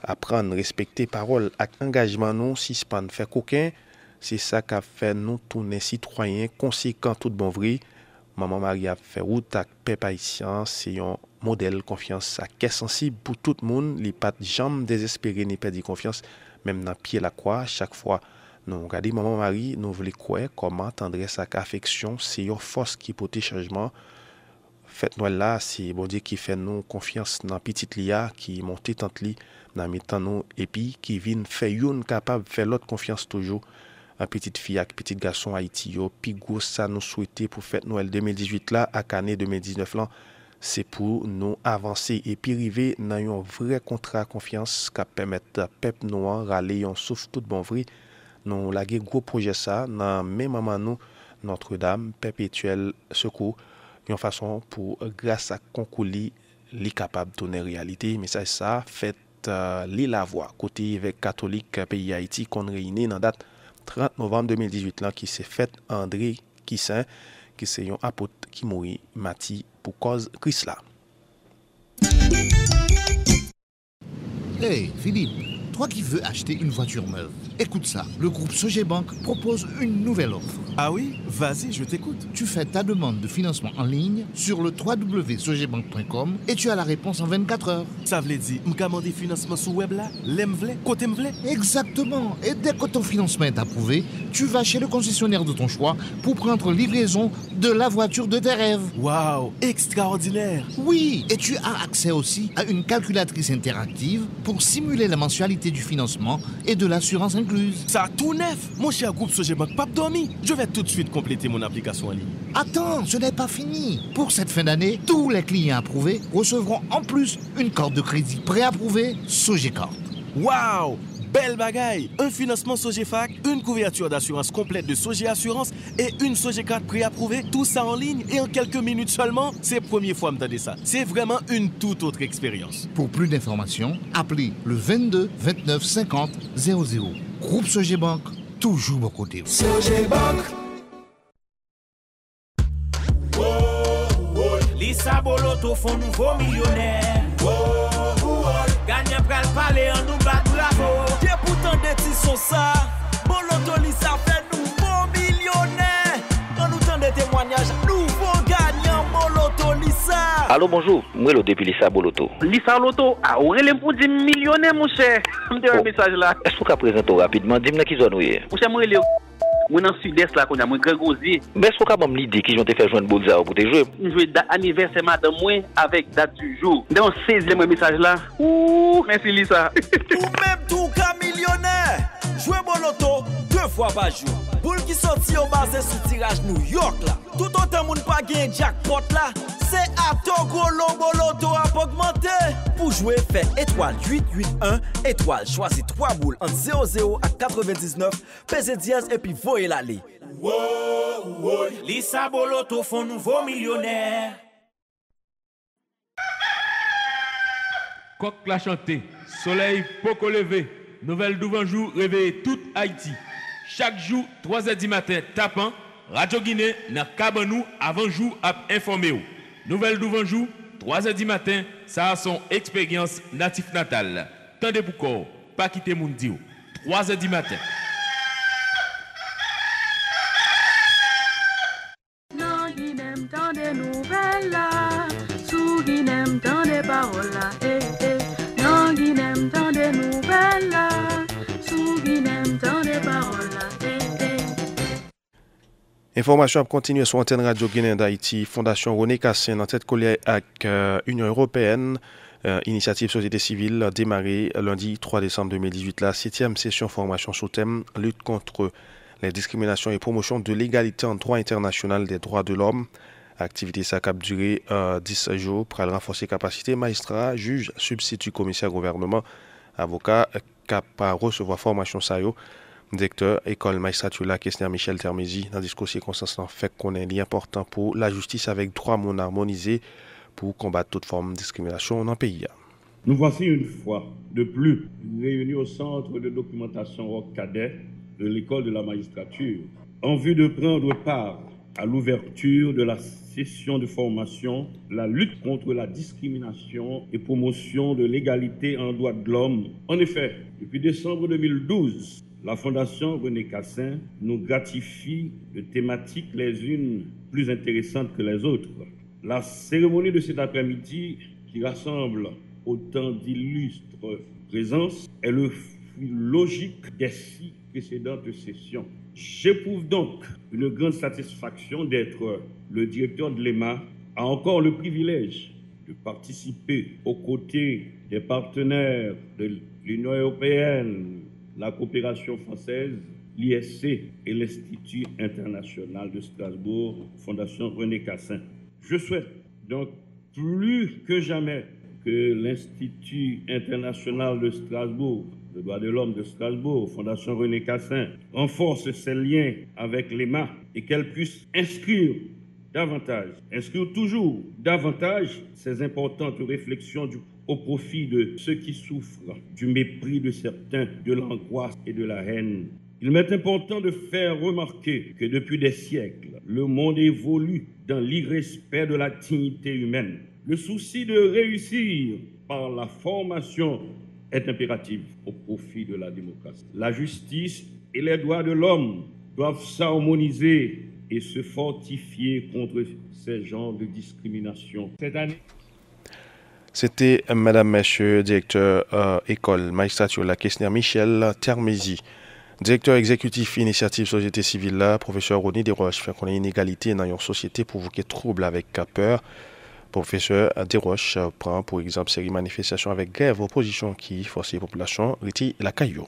apren respekte parol ak engajman nou, si span fè koken, se sa ka fè nou tounen sitroyen konsekant tout bon vri, Maman Maria fè route ak pe paisyan, se yon model konfians ak kè sensib pou tout moun, li pat jam desespere ni pedi konfians, mem nan pie la kwa, chak fwa, Nou gade maman Mari nou vle kwe koman tendres ak afeksyon se yon fos ki pote chanjman. Fet nou la se bon diye ki fe nou konfians nan pitit li ya ki monte tant li nan mitan nou epi ki vin fe yon kapab fe lot konfians toujou. An pitit fi ak pitit gason Haiti yo pi gwo sa nou souwete pou fet nou el 2018 la ak ane 2019 lan. Se pou nou avanse epi rive nan yon vre kontra konfians ka pemet pep nou an rale yon souf tout bon vri. Nou lage gwo proje sa nan men maman nou Notre-Dame Perpetuel Sekou yon fason pou grasa konkou li li kapab tonen realite. Mesaj sa fet uh, li la vwa kote vek katolik peyi Haiti kon reyine nan dat 30 novembe 2018 lan ki se fet André Kissin ki se yon apot ki mouri mati pou koz kris la. Hey Philippe, toi ki ve achete yon voiture neuve écoute ça. Le groupe Sogebank propose une nouvelle offre. Ah oui? Vas-y, je t'écoute. Tu fais ta demande de financement en ligne sur le www.sogebank.com et tu as la réponse en 24 heures. Ça veut dire, m'commander financement sur web là, v'lait, côté Exactement. Et dès que ton financement est approuvé, tu vas chez le concessionnaire de ton choix pour prendre livraison de la voiture de tes rêves. Waouh, extraordinaire. Oui, et tu as accès aussi à une calculatrice interactive pour simuler la mensualité du financement et de l'assurance incluse. Ça tout neuf. Mon cher groupe Sogebank, pas dormi. Je vais tout de suite compléter mon application en ligne. Attends, ce n'est pas fini. Pour cette fin d'année, tous les clients approuvés recevront en plus une carte de crédit préapprouvée Sogecard. Waouh Belle bagaille Un financement Sogefac, une couverture d'assurance complète de Soge Assurance et une Sogecard préapprouvée, tout ça en ligne et en quelques minutes seulement. C'est la première fois que je ça. C'est vraiment une toute autre expérience. Pour plus d'informations, appelez le 22 29 50 00. Groupe Sogebank, toujours aux côtés. Lisa Boloto fon nouvo millionnaire. Ganyan pral pale an nou bat la vo Ke poutan de ti son sa Boloto Lisa fe nouvo millionnaire. An nou tan de témoignage Allô, bonjour. Moi, le depuis Lissa Boloto. Lisa Loto, a ou relem pou di millionnaire mon cher. Mte un message là. Est-ce que vous présenter rapidement? Dis-moi qui zone où est. Mon cher, moi. Moi dans sud-est là, qu'on a moi Grégory. Mais est-ce que vous avez l'idée qu'ils ont fait joindre Bolzao pour te jouer? Nous jouons date anniversaire madame moi avec date du jour. Dans 16e message là. Ouh, merci Lisa. Ou même tout cas millionnaire Jouez Boloto deux fois par jour. Boule qui sorti au basé sous tirage New York là. Tout autant moun pa gen jackpot là. C'est à ton gros lot Boloto a augmenté. Pour jouer fait étoile 881 étoile. Choisis 3 boules entre 00 à 99 Pesez dièse et puis voyez l'aller Wow, wow. Lisa Boloto font nouveau millionnaire. Coq la chanté, soleil poco levé, nouvelle d'Ouvanjou réveille toute Haïti. Chaque jour, 3 h du matin, tapant, Radio Guinée, dans Kabanou, avant jour, à informer. ou. Nouvelle d'Ouvanjou, 3 h du matin, ça a son expérience natif natale. Tendez pour corps, pas quitter mon dio. 3 h du matin. Des nouvelles sous des paroles Information à continuer sur antenne Radio Guinée d'Haïti. Fondation René Cassin en tête collée avec euh, Union Européenne. Euh, initiative société civile démarrée lundi 3 décembre 2018. La septième session formation sous thème lutte contre les discriminations et promotion de l'égalité en droit international des droits de l'homme. Activité ça cap duré 10 jours pour renforcer capacité magistrat, juge, substitut commissaire gouvernement, avocat cap recevoir formation ça Directeur école magistrature question Michel Termézy dans le discours circonstance fait qu'on est lien important pour la justice avec droit mon harmonisé pour combattre toute forme de discrimination dans le pays. Nous voici une fois de plus réunis au centre de documentation Roc Cadet de l'école de la magistrature en vue de prendre part à l'ouverture de la session de formation La lutte contre la discrimination et promotion de l'égalité en droits de l'homme. En effet, depuis décembre 2012, la Fondation René Cassin nous gratifie de thématiques les unes plus intéressantes que les autres. La cérémonie de cet après-midi, qui rassemble autant d'illustres présences, est le fruit logique des six précédentes sessions. J'éprouve donc une grande satisfaction d'être le directeur de l'EMA, a encore le privilège de participer aux côtés des partenaires de l'Union européenne, la coopération française, l'ISC et l'Institut international de Strasbourg, Fondation René Cassin. Je souhaite donc plus que jamais que l'Institut international de Strasbourg, le droit de l'homme de Strasbourg, Fondation René Cassin, renforce ses liens avec l'EMA et qu'elle puisse inscrire davantage, inscrire toujours davantage ces importantes réflexions du au profit de ceux qui souffrent du mépris de certains, de l'angoisse et de la haine. Il m'est important de faire remarquer que depuis des siècles, le monde évolue dans l'irrespect de la dignité humaine. Le souci de réussir par la formation est impératif au profit de la démocratie. La justice et les droits de l'homme doivent s'harmoniser et se fortifier contre ces genres de discrimination. Cette année, c'était Madame, Monsieur, directeur euh, école magistrature la question Michel Termézy. Directeur exécutif initiative société civile professeur René Desroches, fait qu'on a une égalité dans une société provoquer trouble avec peur. Professeur Desroches prend pour exemple série manifestation avec grève opposition qui force les populations retirer la caillou.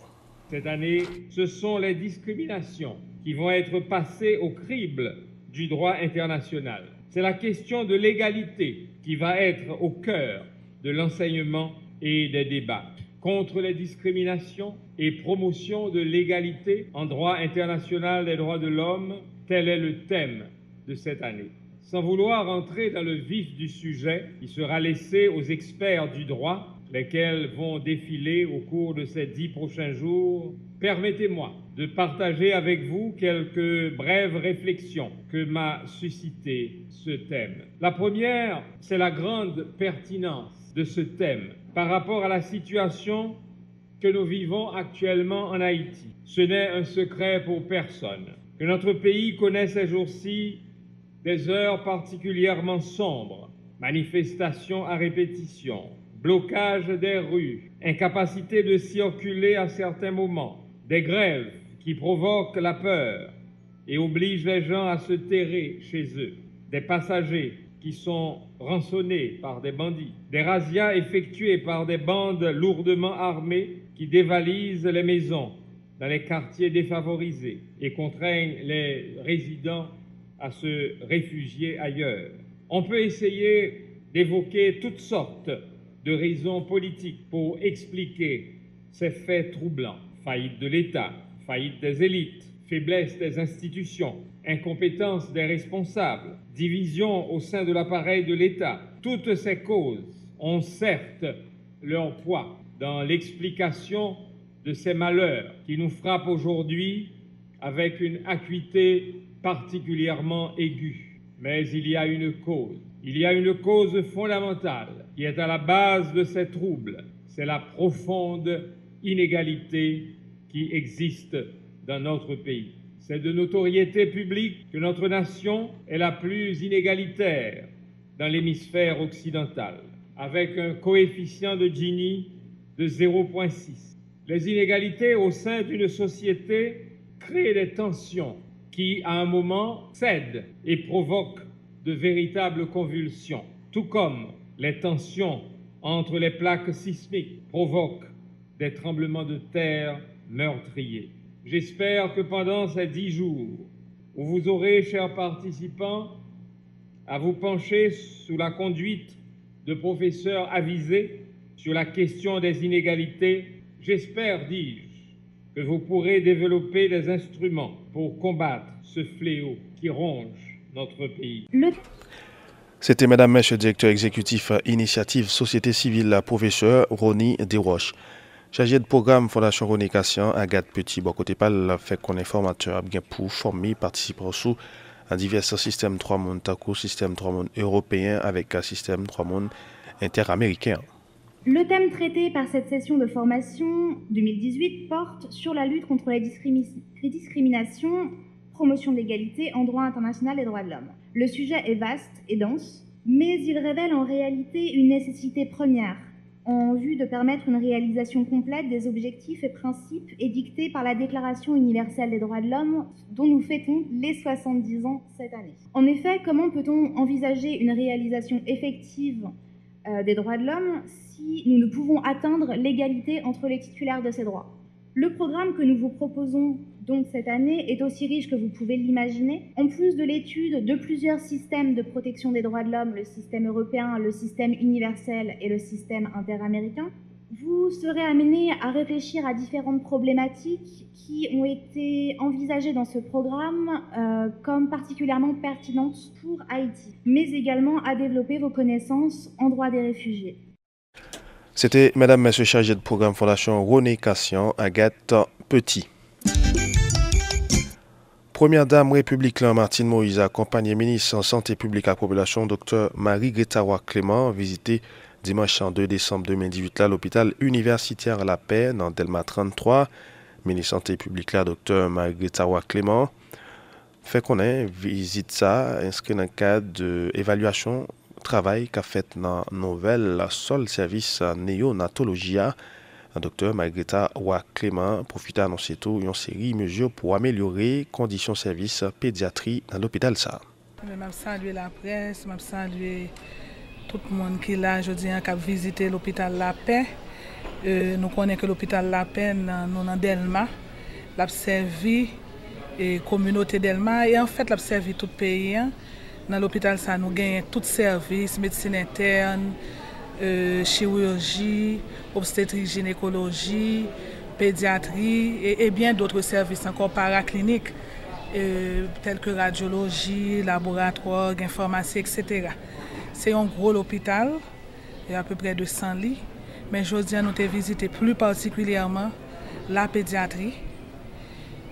Cette année, ce sont les discriminations qui vont être passées au crible du droit international. C'est la question de l'égalité qui va être au cœur de l'enseignement et des débats contre les discriminations et promotion de l'égalité en droit international des droits de l'homme, tel est le thème de cette année. Sans vouloir entrer dans le vif du sujet, qui sera laissé aux experts du droit, lesquels vont défiler au cours de ces dix prochains jours, permettez-moi de partager avec vous quelques brèves réflexions que m'a suscité ce thème. La première, c'est la grande pertinence de ce thème par rapport à la situation que nous vivons actuellement en Haïti. Ce n'est un secret pour personne que notre pays connaît ces jours-ci des heures particulièrement sombres, manifestations à répétition, blocage des rues, incapacité de circuler à certains moments, des grèves qui provoquent la peur et obligent les gens à se terrer chez eux, des passagers qui sont rançonnés par des bandits, des razzias effectués par des bandes lourdement armées qui dévalisent les maisons dans les quartiers défavorisés et contraignent les résidents à se réfugier ailleurs. On peut essayer d'évoquer toutes sortes de raisons politiques pour expliquer ces faits troublants. Faillite de l'État, faillite des élites, faiblesse des institutions, incompétence des responsables, division au sein de l'appareil de l'État, toutes ces causes ont certes leur poids dans l'explication de ces malheurs qui nous frappent aujourd'hui avec une acuité particulièrement aiguë. Mais il y a une cause, il y a une cause fondamentale qui est à la base de ces troubles, c'est la profonde inégalité qui existe dans notre pays. C'est de notoriété publique que notre nation est la plus inégalitaire dans l'hémisphère occidental, avec un coefficient de Gini de 0,6. Les inégalités au sein d'une société créent des tensions qui, à un moment, cède et provoque de véritables convulsions, tout comme les tensions entre les plaques sismiques provoquent des tremblements de terre meurtriers. J'espère que pendant ces dix jours, où vous aurez, chers participants, à vous pencher sous la conduite de professeurs avisés sur la question des inégalités, j'espère, dis-je, que vous pourrez développer des instruments pour combattre ce fléau qui ronge notre pays. C'était Madame Mèche, directeur exécutif Initiative Société Civile, professeur Ronnie Desroches. Chargé de programme Fondation Cassian, Agathe Petit, bon côté pas fait qu'on est formateur bien pour former, participer sous à divers systèmes 3 mondes, taco, système 3 mondes européen avec un système 3 mondes interaméricain. Le thème traité par cette session de formation 2018 porte sur la lutte contre les, les discriminations, promotion de l'égalité en droit international et droits de l'homme. Le sujet est vaste et dense, mais il révèle en réalité une nécessité première en vue de permettre une réalisation complète des objectifs et principes édictés par la Déclaration universelle des droits de l'homme dont nous fêtons les 70 ans cette année. En effet, comment peut-on envisager une réalisation effective euh, des droits de l'homme si nous ne pouvons atteindre l'égalité entre les titulaires de ces droits? Le programme que nous vous proposons donc cette année est aussi riche que vous pouvez l'imaginer. En plus de l'étude de plusieurs systèmes de protection des droits de l'homme, le système européen, le système universel et le système interaméricain, vous serez amené à réfléchir à différentes problématiques qui ont été envisagées dans ce programme euh, comme particulièrement pertinentes pour Haïti, mais également à développer vos connaissances en droit des réfugiés. C'était Madame Monsieur chargée de programme Fondation René Cassian, Agathe Petit. Première dame républicaine Martine Moïse accompagnée ministre en santé publique à la population, Dr Marie-Greta Clément, visité dimanche 2 décembre 2018 à l'hôpital universitaire La Paix dans Delma 33. Ministre santé publique là, Dr Marie-Greta Clément, fait ait visite ça inscrit dans le cadre d'évaluation travail qu'a fait dans la nouvelle sol service néonatologie An doktor Margreta Ouak-Kleman profita anonsi tou yon seri mezur pou amelyore kondisyon servis pediatri nan l'opital sa. M ap salwe la pres, m ap salwe tout moun ki la jodi an kap vizite l'opital la pen. Euh, nou konen ke l'opital la pen nou nan Delma. L ap servi e komunote Delma e an fèt l ap servi tout peyi an. Nan l'opital sa nou genyen tout servis, medsine interne, euh, chirurgie, obstétrique, gynécologie, pédiatrie et, bien d'autres services encore paracliniques, euh, tels que radiologie, laboratoire, informatique, etc. C'est un gros hôpital, il y a à peu près de 100 lits, mais aujourd'hui, nous avons visité plus particulièrement la pédiatrie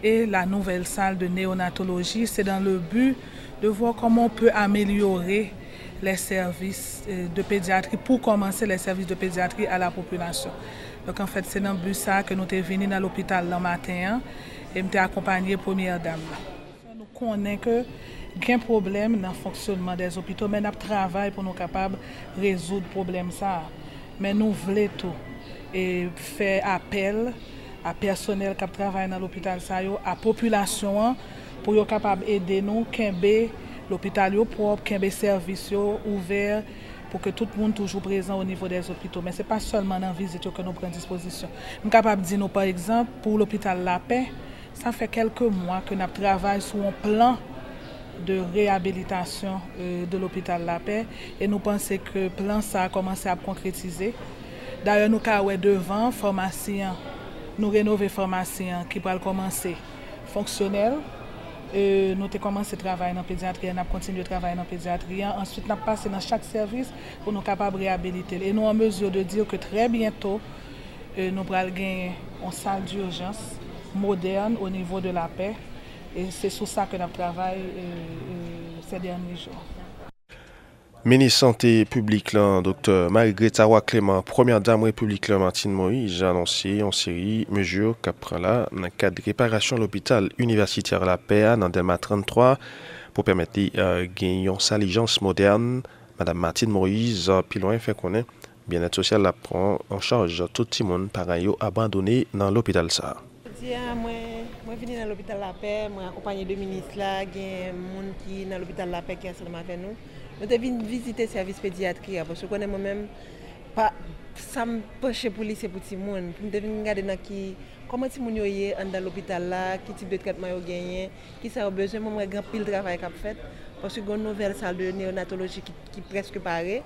et la nouvelle salle de néonatologie. C'est dans le but de voir comment on peut améliorer les services euh, de pédiatrie, pour commencer les services de pédiatrie à la population. Donc en fait, c'est dans le but ça que nous sommes venus dans l'hôpital le matin et nous sommes accompagnés première dame. Nous connaissons que gen problem nan fonksyonman des opito, men ap travay pou nou kapab rezoud problem sa. Men nou vle tou. E fe apel a personel kap travay nan l'opital sa yo, a populasyon an, pou yo kapab ede nou kenbe l'hôpital yo prop, kenbe servis yo ouver pou ke tout moun toujou prezant ou nivou des hôpito. Men se pa solman nan vizit yo ke nou pren disposisyon. M kapab di nou par exemple, pou l'hôpital La Paix, sa fe kelke mwa ke nap travay sou an plan de rehabilitasyon euh, de l'hôpital La Paix e nou pense ke plan sa a komanse ap konkretize. Daryon nou ka we devan, formasyen, nou renove formasyen ki pral komanse fonksyonel Euh, nou te komanse travay nan pediatriyan, nap kontinye travay nan pediatriyan, answit nap pase nan chak servis pou nou kapab reabilite. E nou an mesur de dir ke tre bientou euh, nou pral gen an sal di urjans modern ou nivou de la pe. E se sou sa ke nap travay e, euh, se derni joun. Meni Santé publique, lan, Dr. Marie-Greta Clément, première dame république lan, Martine Moïse, a annoncé en série mesure qu'après là, dans le cadre de réparation de l'hôpital universitaire La PA dans Delma 33, pour permettre de euh, gagner une saligence moderne, Madame Martine Moïse, plus loin, fait connaître, bien-être social la prend en charge tout le monde pareil abandonné dans l'hôpital ça. Mwen vini nan l'hôpital la pe, mwen akopanyen de minis la, gen moun ki nan l'hôpital la pe ki an selman ven nou. Nou te vin vizite servis pediatri ya, pwosye konen mwen men, pa, sa m poche pou lise pou ti moun. Mwen te vin gade nan ki, koman ti moun yo ye an dan l'opital la, ki tip de tretman yo genyen, ki sa yo bezwen, mwen mwen gran pil travay kap fet, pwosye gon nouvel sal de neonatologi ki, ki preske pare.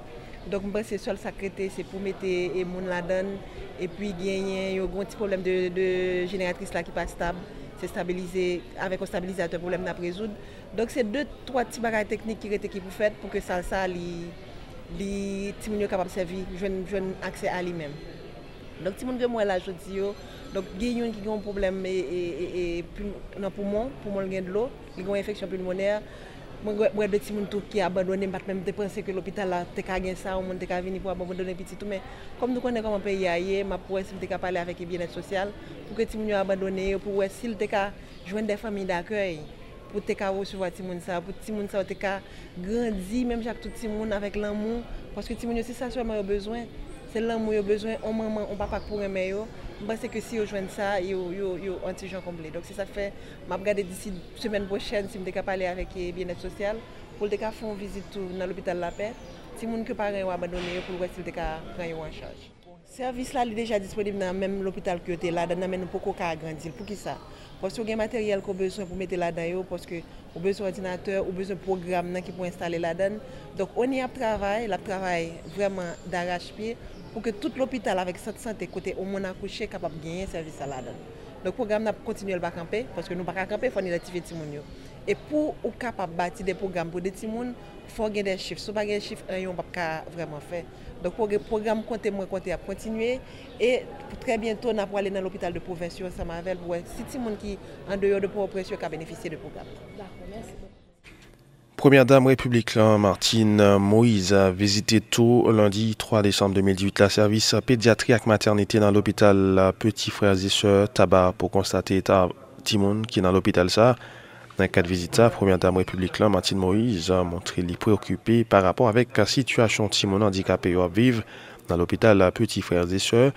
Donk mwen se sol sakrete, se pou mette e moun la dan, e pi genyen, yo gwen ti problem de, de jeneratris la ki pa stab. se stabilize, avek o stabilizate problem na prezoud. Donk se 2-3 ti bagay teknik ki rete ki pou fet pou ke salsa li, li ti moun yo kapap sevi, jwen akse a li men. Donk ti moun gen mwen la jodi yo, donk gen yon ki gen problem e, e, e, pou, nan poumon, poumon gen dlo, li gen infeksyon pulmoner, Mwen wè de ti moun tou ki abandone, bat mèm te pense ke l'opital la te ka gen sa ou moun te ka vini pou abandone piti tou. Men, kom nou konen koman pe yaye, ma pou wè si te ka pale avèk e bienet sosyal, pou ke ti moun yo abandone pou wè si te ka jwen de fami d'akèy, pou te ka wò souva ti moun sa, pou ti moun sa ou te ka grandi, menm jak tout ti moun avèk lan moun, paske ti moun yo se sa souman yo bezwen, se lan moun yo bezwen, on maman, on papak pou remè yo, Mwen se ke si yo jwen sa, yo anti-jan komple. Donk se sa fe, mwen ap gade disi semen pochen si mwen deka pale avek e bienet sosyal, pou l deka ap fon vizitou nan l'Hopital La Paix, si moun ke paren yo abadone yo pou l wè si l deka ap yo an chanj. Servis la li deja disponib nan menm l'opital ki yo te la dan nan menm pou ko ka agrandil. Pou ki sa? Pos yo gen materyel ko bezon pou mette la dan yo, pos ke ou bezon ordinateur, ou bezon program nan ki pou installe la dan. Donk, oni ap travay, la travay vreman d'arrache pi. pou ke tout l'hôpital avèk sante sante kote ou moun akouche kapap genyen servis sa la dan. Donk program nan pou kontinuel bak anpe, paske nou bak anpe fò ni dative timoun yo. E pou ou kapap bati de program pou de timoun, fò gen den chif. Sou pa gen chif, an yon pap ka vreman fè. Donk program konte mwen konte ap kontinue, e tre bientou nan pou ale nan l'hôpital de provensyon sa mavel pou wè si timoun ki an deyo de pou ka benefisye de program. D'akon, mersi. Première dame républicaine Martine Moïse a visité tôt lundi 3 décembre 2018 la service pédiatrie et maternité dans l'hôpital Petit Frères et Sœurs Tabar pour constater l'état Timoun qui est dans l'hôpital ça. Dans quatre visites, la première dame républicaine Martine Moïse a montré les préoccupés par rapport avec la situation Timoun handicapé à vivre dans l'hôpital Petit Frères et Sœurs.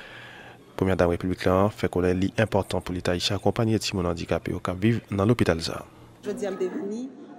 Première dame républicaine fait qu'on est important pour l'État ici accompagner Timoun handicapé au vivre dans l'hôpital ça. Je dis à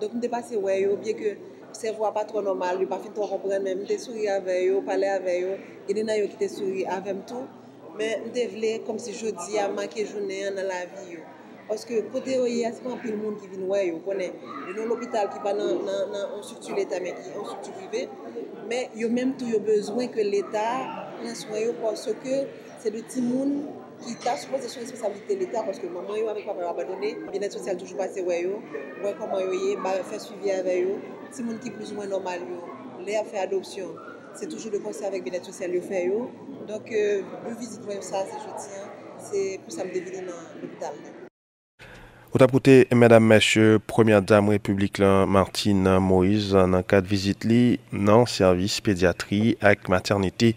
Dok mwen te pase wè yo, bie ke se vwa pa tro normal, yo pa fin ton kompren, men mwen te souri avè yo, pale avè yo, geni nan yo ki te souri avèm tou, men mwen te vle kom si jodi a manke jounen nan la vi yo. Oske kote yo ye asman pil moun ki vin wè yo, konen, yo nou l'opital ki pa nan onstruktu l'Etat men ki onstruktu prive, men yo menm tou yo bezwen ke l'Etat pren swen yo pwoske se de ti moun ki ta soupose sou responsabilite l'Etat paske maman yo avek pa pa abadone, bienet sosyal toujou pase wè yo, wè koman yo ye, ba fè suivi avè yo, ti moun ki plus ou mwen normal yo, lè a fè adopsyon, se toujou de konser avèk bienet sosyal yo. Fè yo, donk yo vizit wè yo sa, se jouti, se pou sa m devine nan l'hôpital. Ou tap koute, mèdame, mèche, première dame république Martine Moïse, nan kat vizit li nan servis pediatri ak maternité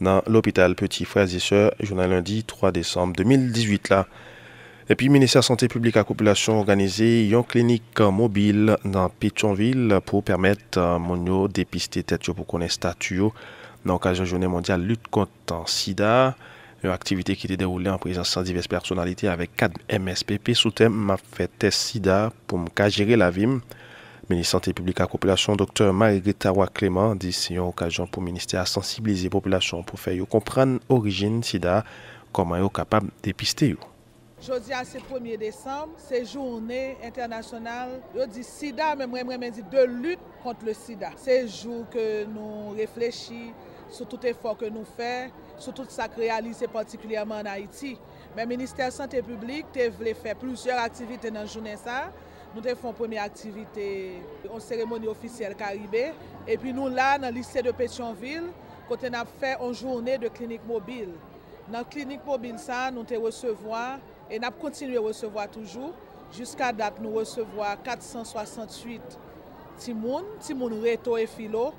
nan l'hôpital Petit Frères et Sœurs, journal lundi 3 décembre 2018 la. Epi, Ministère Santé Publique ak Populasyon organize yon klinik mobil nan Pétionville pou permèt euh, moun yo depiste tèt yo pou konen statu yo nan okasyon Journée Mondiale Lutte Contre Sida. Yon aktivite ki te deroule an prezensan divers personalite avek 4 MSPP sou tem ma fètes Sida pou mka jere la vim. Ministre Santé Publique à Population, Dr. Marguerite Tawa Clément, dit c'est une occasion pour le ministère sensibiliser la population pour faire comprendre l'origine sida, comment ils capable de dépister. Jodi a se 1er décembre, se journée internationale, yo di sida, men mwen mwen men di de lut kont le sida. Se jou ke nou reflechi sou tout efor ke nou fè, sou tout sa krealise partikulyaman an Haiti. Men Ministère Santé Publique te vle fè plusieurs aktivite nan jounen sa, Nou te fon premi aktivite, an seremoni ofisyel Karibè. E pi nou la nan lise de Petionville, kote nan fè an jounè de klinik mobil. Nan klinik mobil sa, nou te resevoa, e nan kontinuye resevoa toujou. Jiska dat nou resevoa 468 timoun, timoun reto e filo.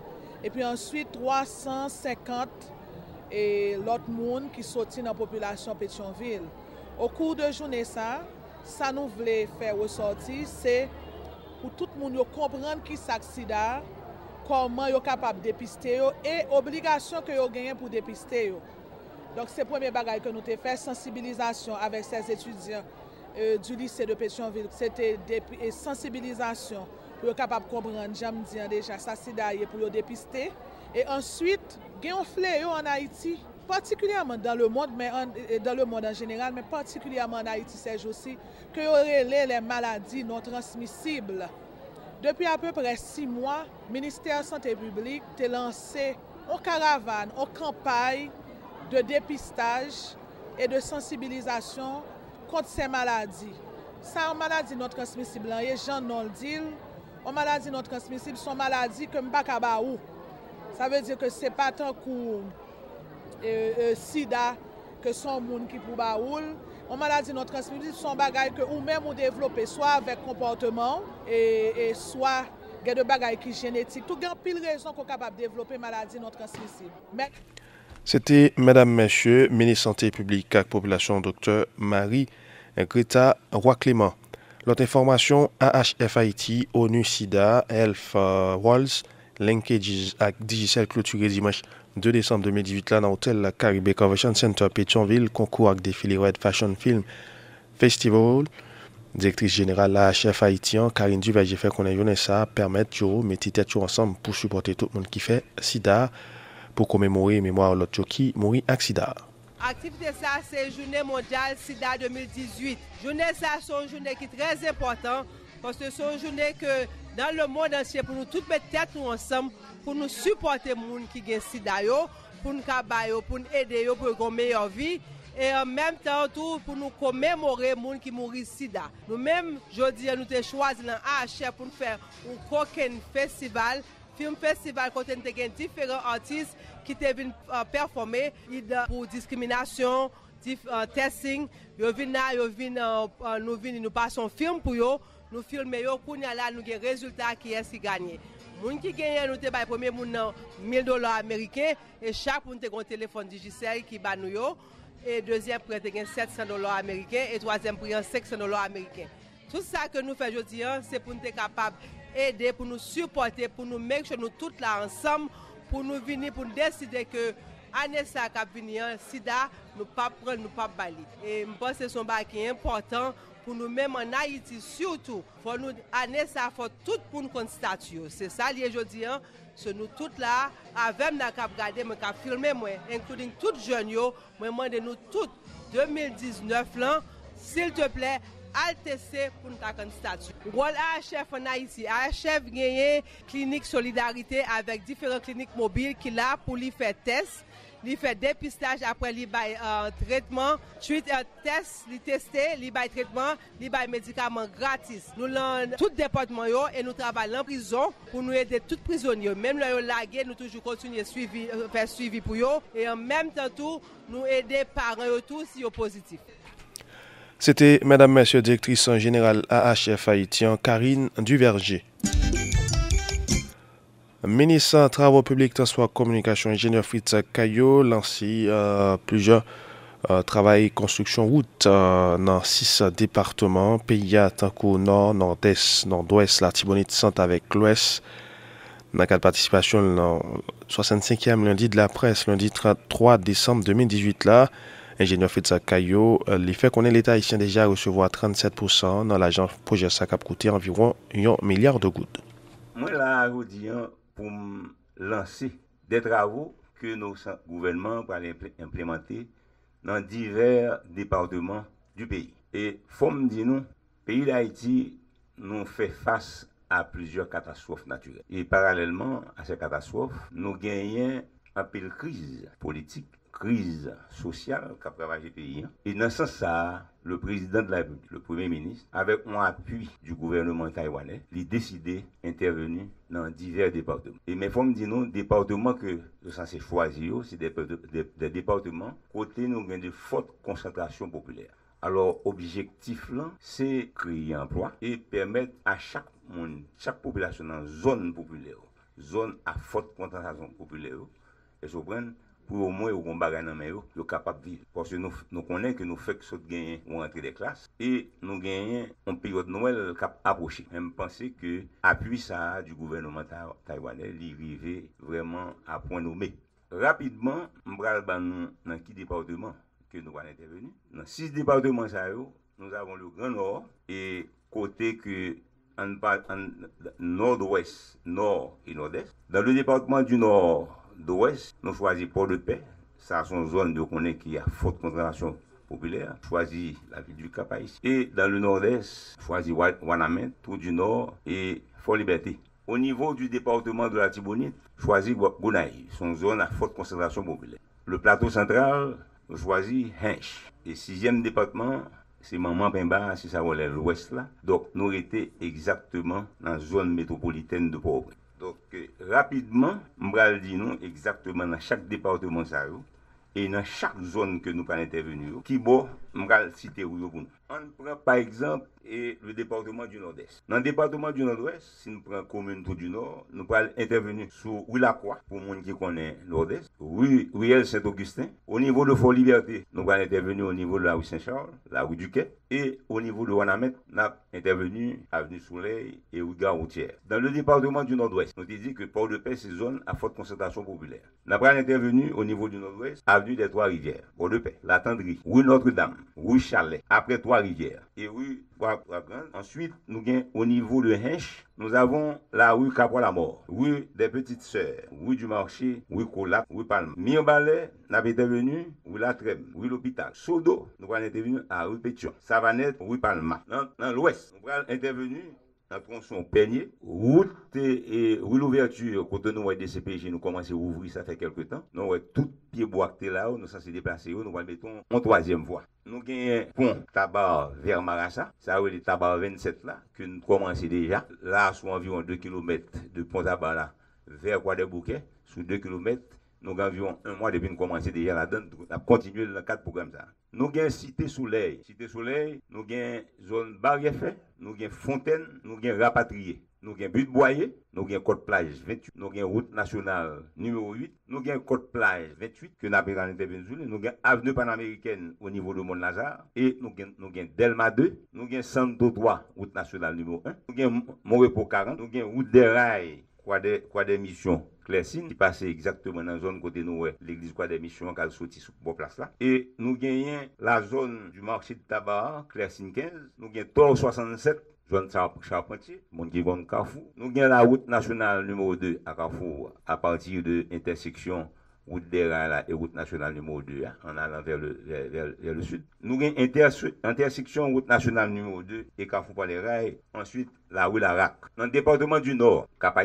E pi answit 350 e lot moun ki soti nan populasyon Petionville. Ou kou de jounè sa, sa nou vle fè ressorti, se pou tout moun yo komprenn ki sak sida, koman yo kapab depiste yo, e obligasyon ke yo genyen pou depiste yo. Donk se premye bagay ke nou te fè, sensibilizasyon avèk ses etudyan euh, du lise de Petionville, se te sensibilizasyon pou yo kapab komprenn, jam diyan deja, sa sida ye pou yo depiste, e answit genyon fle yo an Haiti, Partikulyèman dan le monde, en, dan le monde an jeneral, men partikulyèman an Haiti sej osi, ke yo rele le maladi non transmisible. Depi apè pre 6 mwa, Ministèr Santé Publique te lansè an karavan, an kampay de depistaj e de sensibilizasyon kont se maladi. Sa an maladi non transmisible an, ye jan non l'dil, an maladi non transmisible son maladi ke mpa kaba ou. Sa ve di ke se patan koum. e, e, sida ke son moun ki pou ba oul. On maladi non transmisif son bagay ke ou mèm ou devlopè, swa avèk komportman, e, e swa gen de bagay ki genetik. Tout gen pil rezon kon kapap devlopè maladi non transmisif. Men... C'était Madame Messieurs, ministre Santé publique et Population, Dr. Marie Greta Roy-Clément. L'autre information, AHF Haïti, ONU SIDA, Health Walls, Linkages et Digicel clôturé dimanche 2 décembre 2018 la nan hotel Caribe Convention Center Pétionville, konkou ak defile Red Fashion Film Festival. Direktris jeneral la chef Haitien, Karine Duvaje fè konen jounen sa, permèt yo meti tèt yo ansam pou supporte tout moun ki fè sida pou komemori mèmoire lot yo ki mori ak sida. Aktivite sa se jounen mondial sida 2018. Jounen sa son jounen ki trèz important, kon se son jounen ke nan le moun ansye pou nou tout mè tèt nou ansam pour nous supporter les gens qui ont SIDA, pour nous pour nous aider pour avoir une meilleure vie. Et en même temps, tout pour nous commémorer les gens qui mourent SIDA. Nous-mêmes, je nous avons choisi l'AHF pour nous faire un coquin festival film festival côté différents artistes qui sont venus performer pour discrimination, testing. Ils viennent là, ils viennent, nous viennent, nous passons un film pour eux, nous filmer eux, pour nous là, nous avons résultat qui est qui gagne. Les qui gagnent, nous avons premier 1000 dollars américains et chaque nous avons un téléphone digital qui bat nous et deuxième prix 700 dollars américains et troisième prix 500 dollars américains. Tout ça que nous faisons aujourd'hui, c'est pour nous être capables aider, pour nous supporter, pour nous mettre nous tous là ensemble, pour nous venir, pour nous décider que année ça qui venir, SIDA, nous pas prendre, nous pas bali. Et je pense que c'est un qui est important pou nou menm an Haiti surtout, pou nou ane sa fote tout pou nou konstatu yo. Se sa liye jodi an, se nou tout la, avem nan kap gade mwen kap filme mwen, including tout jen yo, mwen mwende nou tout 2019 lan, sil te ple, al tese pou nou ta konstatu. Gwal AHF an Haiti, AHF genye klinik solidarite avek diferent klinik mobil ki la pou li fe test, Lui fait dépistage après lui bail euh, traitement, suite euh, test, lui tester, lui bail traitement, lui bail médicaments gratis. Nous l'en tout département yo et nous travaillons en prison pour nous aider tous prisonniers. Même là yo lagué, nous toujours continuer suivi euh, faire suivi pour eux et en même temps tout nous aider parents yo tout si yo. C'était Madame, Monsieur, directrice générale AHF haïtien, Karine Duverger. Ministre Travaux Publics, Transport, Kommunikasyon, Ingenieur Fritz Kayo lansi euh, plusieurs euh, travail konstruksyon route euh, nan 6 departement, P.I.A. Tankou Nord, Nord-Est, Nord-Ouest, Latibonite, Sante avèk l'Ouest. Nan kat patisipasyon nan 65e lundi de la pres, lundi 3 décembre 2018 la, Ingenieur Fritz Kayo li fè konen euh, l'Etat isyen deja resevo a 37% nan l'agent proje sa kap koute environ 1 milyard de gout. Mwen la, goudiyan, pou m lansi de travou ke nou gouvernement pou al implementer nan diver departement du peyi. E fòm di nou, peyi d'Haïti nou fè fass a plizyor katastrof naturel. E paralèlman a se katastrof, nou genyen apil kriz politik crise sociale qu'a travaillé le pays. Et dans ce sens, le président de la République, le Premier ministre, avec un appui du gouvernement taïwanais, il a décidé d'intervenir dans divers départements. Et mes femmes disent nous, départements que nous sommes choisir, c'est des, des, départements côté nous avons de fortes concentrations populaires. Alors, objectif là, c'est créer emploi et permettre à chaque monde, chaque population dans zone populaire, zone à forte concentration populaire, et se prendre pou ou mwen ou kon bagay nan men yo, yo kapap viv. Pwosye nou, nou konen ke nou fek sot genyen ou rentre de klas, e nou genyen an peryot nouel kap aproche. Mwen mpense ke apuy sa du gouvernement ta, Taiwanè li rive vreman apon nou me. Rapidman, mbral ban nou nan ki departement ke nou wan interveni. Nan 6 departement sa yo, nou avon le Grand Nord, e kote ke an, an nord-ouest, nord et nord-est. Dan le departement du nord, d'ouest, nous choisissons Port-de-Paix. Ça, c'est une zone de connaît qui a forte concentration populaire. Choisit la ville du Cap Et dans le nord-est, choisit Wanamet, tout du nord et Fort-Liberté. Au niveau du département de la Tibonite, choisit Gounaï, son zone à forte concentration populaire. Le plateau central, choisit Hench. Et sixième département, c'est Maman Pemba, si ça l'ouest là. Donc, nous étions exactement dans la zone métropolitaine de Pauvre. Donk euh, rapidman, mbral di nou, ekzaktman nan chak departement sa yo, e nan chak zon ke nou pan intervenu yo, ki bo mbral site yo pou nou. On prend par exemple le département du Nord-Est. Dans le département du Nord-Ouest, si nous prenons la commune du Nord, nous allons intervenir sur Rue Lacroix, pour les gens qui connaissent Nord-Est, rue Ruelle Saint-Augustin. Au niveau de Fort-Liberté, nous allons intervenir au niveau de la rue Saint-Charles, la rue du Quai. Et au niveau de Wanamet, nous allons intervenir Avenue Soleil et rue Routière. Dans le département du Nord-Ouest, nous avons dit que Port-de-Paix, c'est une zone à forte concentration populaire. Nous allons intervenir au niveau du Nord-Ouest, Avenue des Trois-Rivières, Port-de-Paix, La Tendrie, rue Notre-Dame, rue Chalet, après Trois-Rivières et rue Ensuite, nous avons au niveau de Hench, nous avons la rue Capois la Mort, rue des Petites Sœurs, rue du Marché, rue Colat, rue Palme. Mionbalais, nous avons venu rue La rue L'Hôpital. Sodo, nous avons intervenu à rue Pétion. Savanette, rue Palma. Dans, l'ouest, nous avons intervenu la tronçon Peigné, route et rue l'ouverture, côté nous, des CPG, nous commençons à ouvrir ça fait quelques temps. Nous, ouais, tout pied bois qui là, nous sommes déplacés, nous allons mettre en troisième voie. Nous avons pont tabac vers Marassa, ça oui, le tabac 27 là, que nous commençons déjà. Là, sur environ 2 km de pont tabac là, vers Quoi des Bouquets, sur 2 km, nous avions un mois depuis nous commencer déjà la donne, nous avons continué le cadre programme ça. Nous avons Cité Soleil, Cité Soleil, nous avons zone barrière fait, nous avons fontaine, nous avons rapatrié. Nous avons but boyer, nous avons côte plage 28, nous avons route nationale numéro 8, nous avons côte plage 28 que nous avons intervenu, nous avons avenue panaméricaine au niveau de Mont-Lazare. Et nous avons nous Delma 2, nous avons Santo 3, route nationale numéro 1, nous avons Morepo 40, nous avons route des rails kwa de, kwa de misyon Klesin, ki pase exactement nan zon kote nou we, l'Eglise kwa de Michon, kal soti sou bo plas la. E nou genyen la zon du marché de tabac, Klesin 15, nou genyen Tor 67, zon Charpentier, moun ki von Kafou. Nou genyen la route nationale numéro 2 a Kafou, a partir de interseksyon route des Rats là, et route nationale numéro 2 là, en allant vers le, vers, vers, vers le sud. Nous avons inter intersection route nationale numéro 2 et Carrefour par les rails. Ensuite, la rue Larac. Dans le département du Nord, cap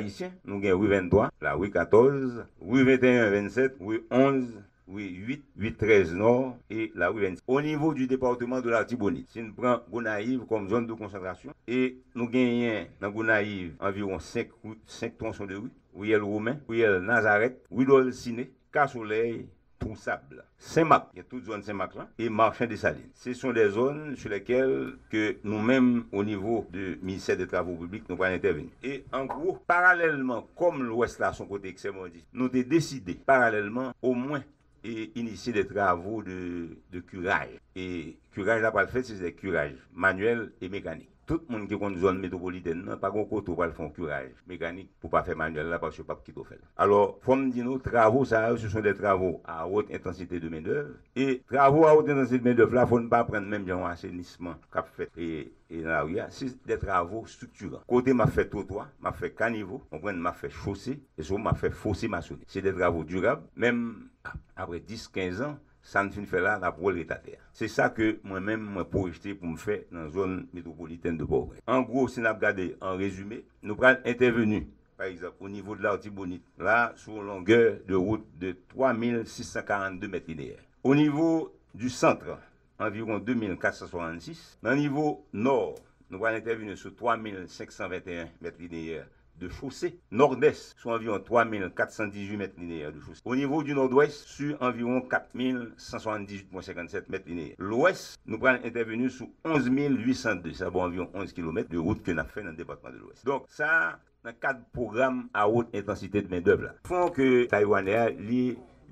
nous avons rue 23, la rue 14, rue 21, 27, rue 11, oui, 8, 8, 13 nord et la rue 26. Au niveau du département de la Tibonite, si nous prenons Gonaïve comme zone de concentration, et nous gagnons dans Gonaïve environ 5, 5 tronçons de rue, Riel Romain, Riel Nazareth, Rue Ciné, Cas-Soleil, Troussable, Saint-Marc, il y a toute zone Saint-Marc là, et Marchand des Salines. Ce sont des zones sur lesquelles que nous-mêmes, au niveau du ministère des Travaux publics, nous allons intervenir. Et en gros, parallèlement, comme l'Ouest là, son côté extrêmement dit, nous avons décidé, parallèlement, au moins, et initier des travaux de, de curage. Et curage là, pas le fait, c'est des curages manuels et mécaniques tout le monde qui est une zone métropolitaine, pas de côté faire curage mécanique pour pas faire manuel là parce que pas qui fait. Alors, faut me dire nous travaux ça ce sont des travaux à haute intensité de main-d'œuvre et travaux à haute intensité de main-d'œuvre là faut ne pas prendre même genre assainissement qu'a fait et dans la rue, c'est des travaux structurants. Côté m'a fait trottoir, m'a fait caniveau, on m'a fait chaussée et ça m'a fait fossé maçonné. C'est des travaux durables, même après 10-15 ans ça ne fait là, la pour l'état terre. C'est ça que moi-même, je projeté pour me faire dans la zone métropolitaine de Bordeaux. En gros, si nous regardons en résumé, nous prenons intervenu, par exemple, au niveau de l'Artibonite, là, sur une longueur de route de 3642 mètres linéaires. Au niveau du centre, environ 2466. Dans le niveau nord, nous allons intervenir sur 3521 mètres linéaires de chaussée nord-est sur environ 3418 mètres linéaires de chaussée. Au niveau du nord-ouest, sur environ 4178,57 mètres linéaires. L'ouest, nous prenons intervenu sur 11 802, ça va environ 11 km de route que nous avons fait dans le département de l'ouest. Donc ça, dans quatre programmes à haute intensité de main-d'œuvre, font que Taïwanais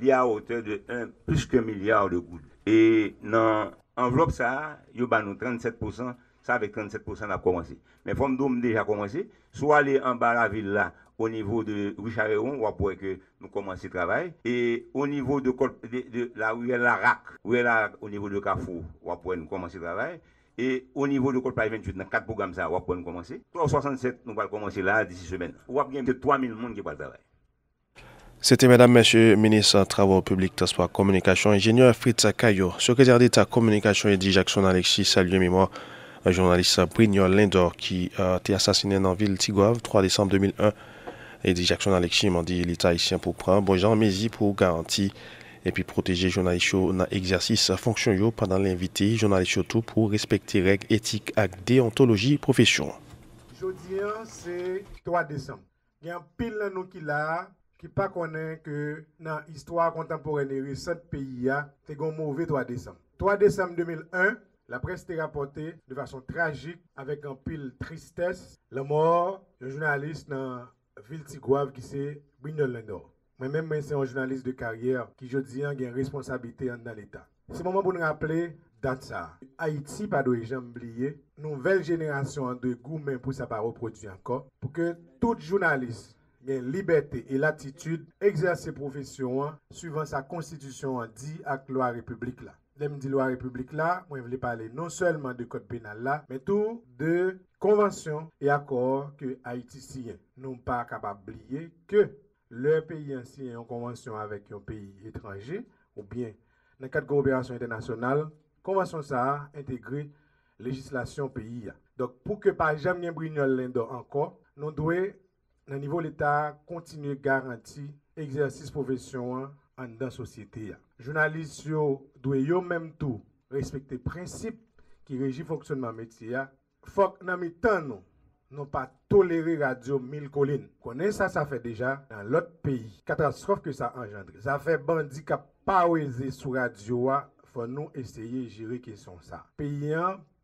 est à hauteur de 1, plus qu'un milliard de gouttes. Et dans l'enveloppe, ça, il y a nous 37%. Avec 37%, on a commencé. Mais comme nous déjà commencé, soit aller en bas de la ville là, au niveau de Richard Héron, on pouvoir que nous commencer le travail. Et au niveau de, de, de la où la RAC, où est là, au niveau de Carrefour, on pouvoir nous commencer le travail. Et au niveau de Col 28, dans quatre programmes, ça, on nous commencer. 367, nous allons commencer là d'ici semaine. On va bien que 3000 personnes qui vont travailler. C'était Mesdames, Messieurs, ministre Travaux publics, Transport, Communication, ingénieur Fritz Caillot, secrétaire d'État Communication Eddie Jackson Alexis, salut mémoire, journaliste Brignol Lindor ki uh, te asasine nan vil Tigov 3 Desembre 2001. Edi Jackson Alexis mandi l'Etat Haitien pou pran bon jan mezi pou garanti epi proteje journaliste yo nan egzersis fonksyon yo padan l'invite journaliste yo tou pou respekti reg etik ak deontologi profesyon. Jodi an se 3 Desembre. Gen pil nan nou ki la ki pa konen ke nan histwa kontemporene re set peyi ya te gon mouve 3 Desembre. 3 Desembre 2001 La presse te rapote de fason tragik avèk an pil tristès la mor yon jounalist nan vil Tigwav ki se Brindol Lendor. Mwen men men se yon jounalist de karyèr ki jodi an gen responsabilite an nan l'Etat. Se mouman pou nou rappele dat sa. Haiti pa do e jan mbliye, nouvel jenerasyon an de goumen pou sa pa reprodu anko pou ke tout jounalist gen liberté et latitude exerse profesyon an suivant sa konstitusyon an di ak lwa republik la. Lem di lwa republik la, mwen vle pale non selman de kote penal la, men tou de konvansyon e akor ke Haiti siyen. Non pa kapab bliye ke le peyi ansiyen yon konvansyon avek yon peyi etranje ou bien nan kat koopérasyon internasyonal, konvansyon sa a integre legislasyon peyi ya. Dok pou ke pa jam gen brignol lendo anko, non dwe nan nivou l'Etat kontinye garanti egzersis profesyon an dan sosyete ya. Journalistes doivent yo même tout respecter principes qui régissent le fonctionnement métier. Faut que nous temps pas tolérer radio mille collines. Connaît ça, ça fait déjà dans l'autre pays. Catastrophe que ça engendre. Ça fait bandit qui pas osé sur radio, faut nous essayer de gérer question ça.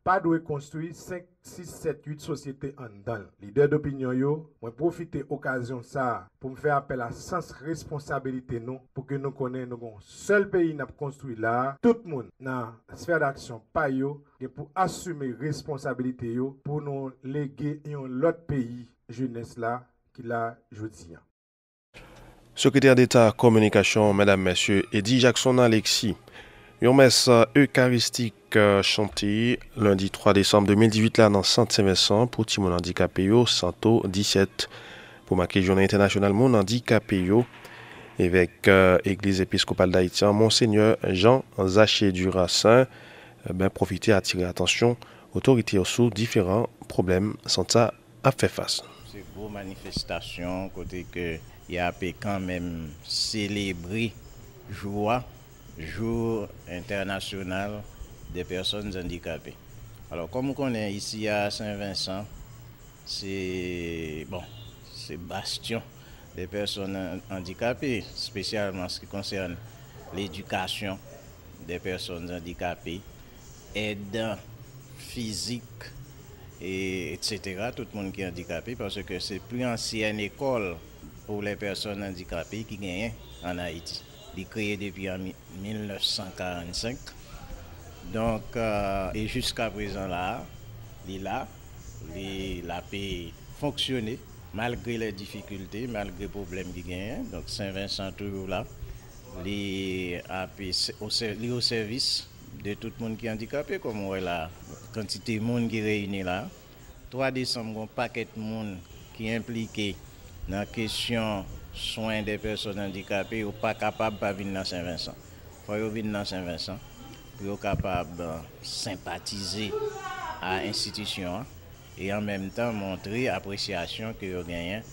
Pas de construire 5, 6, 7, 8 sociétés en dedans. Leader d'opinion yo, moi profiter occasion ça pour me faire appel à sens responsabilité nous pour que nous connaissions nous seul pays n'a construit là, tout le monde dans la sphère d'action pas yo et pour assumer responsabilité yo pour nous léguer un l'autre pays jeunesse là qui l'a jeudi. Secrétaire d'État Communication, Mesdames, Messieurs, Eddie Jackson Alexis. Une messe eucharistique euh, chantée lundi 3 décembre 2018 là dans Saint-Vincent pour Timon handicapé Santo 17 pour marquer journée internationale mon handicapé avec euh, Église épiscopale d'Haïti Monseigneur Jean Zaché Durassin euh, ben à attirer attention autorités sur différents problèmes sans ça à faire face. C'est grosse manifestation côté que il a quand même célébré joie jour international des personnes handicapées. Alors, comme on connaît ici à Saint-Vincent, c'est bon, c'est bastion des personnes handicapées, spécialement en ce qui concerne l'éducation des personnes handicapées, aide physique, et etc. Tout le monde qui est handicapé, parce que c'est plus ancienne école pour les personnes handicapées qui gagnent en Haïti. Il est créé depuis 1945. Donc, euh, et jusqu'à présent là, il est là, il a pu malgré les difficultés, malgré les problèmes qu'il gagne. Donc, Saint-Vincent toujours là. Il est au, service de tout le monde qui est handicapé, comme on voit là, quantité de monde qui est réuni là. 3 décembre, un paquet de monde qui est impliqué dans la question soin de person handikapè yo pa kapab pa vin nan Saint-Vincent. Fwa yo vin euh, nan Saint-Vincent, pou yo kapab simpatize a institisyon an, e an menm tan montre apresyasyon ki yo genyen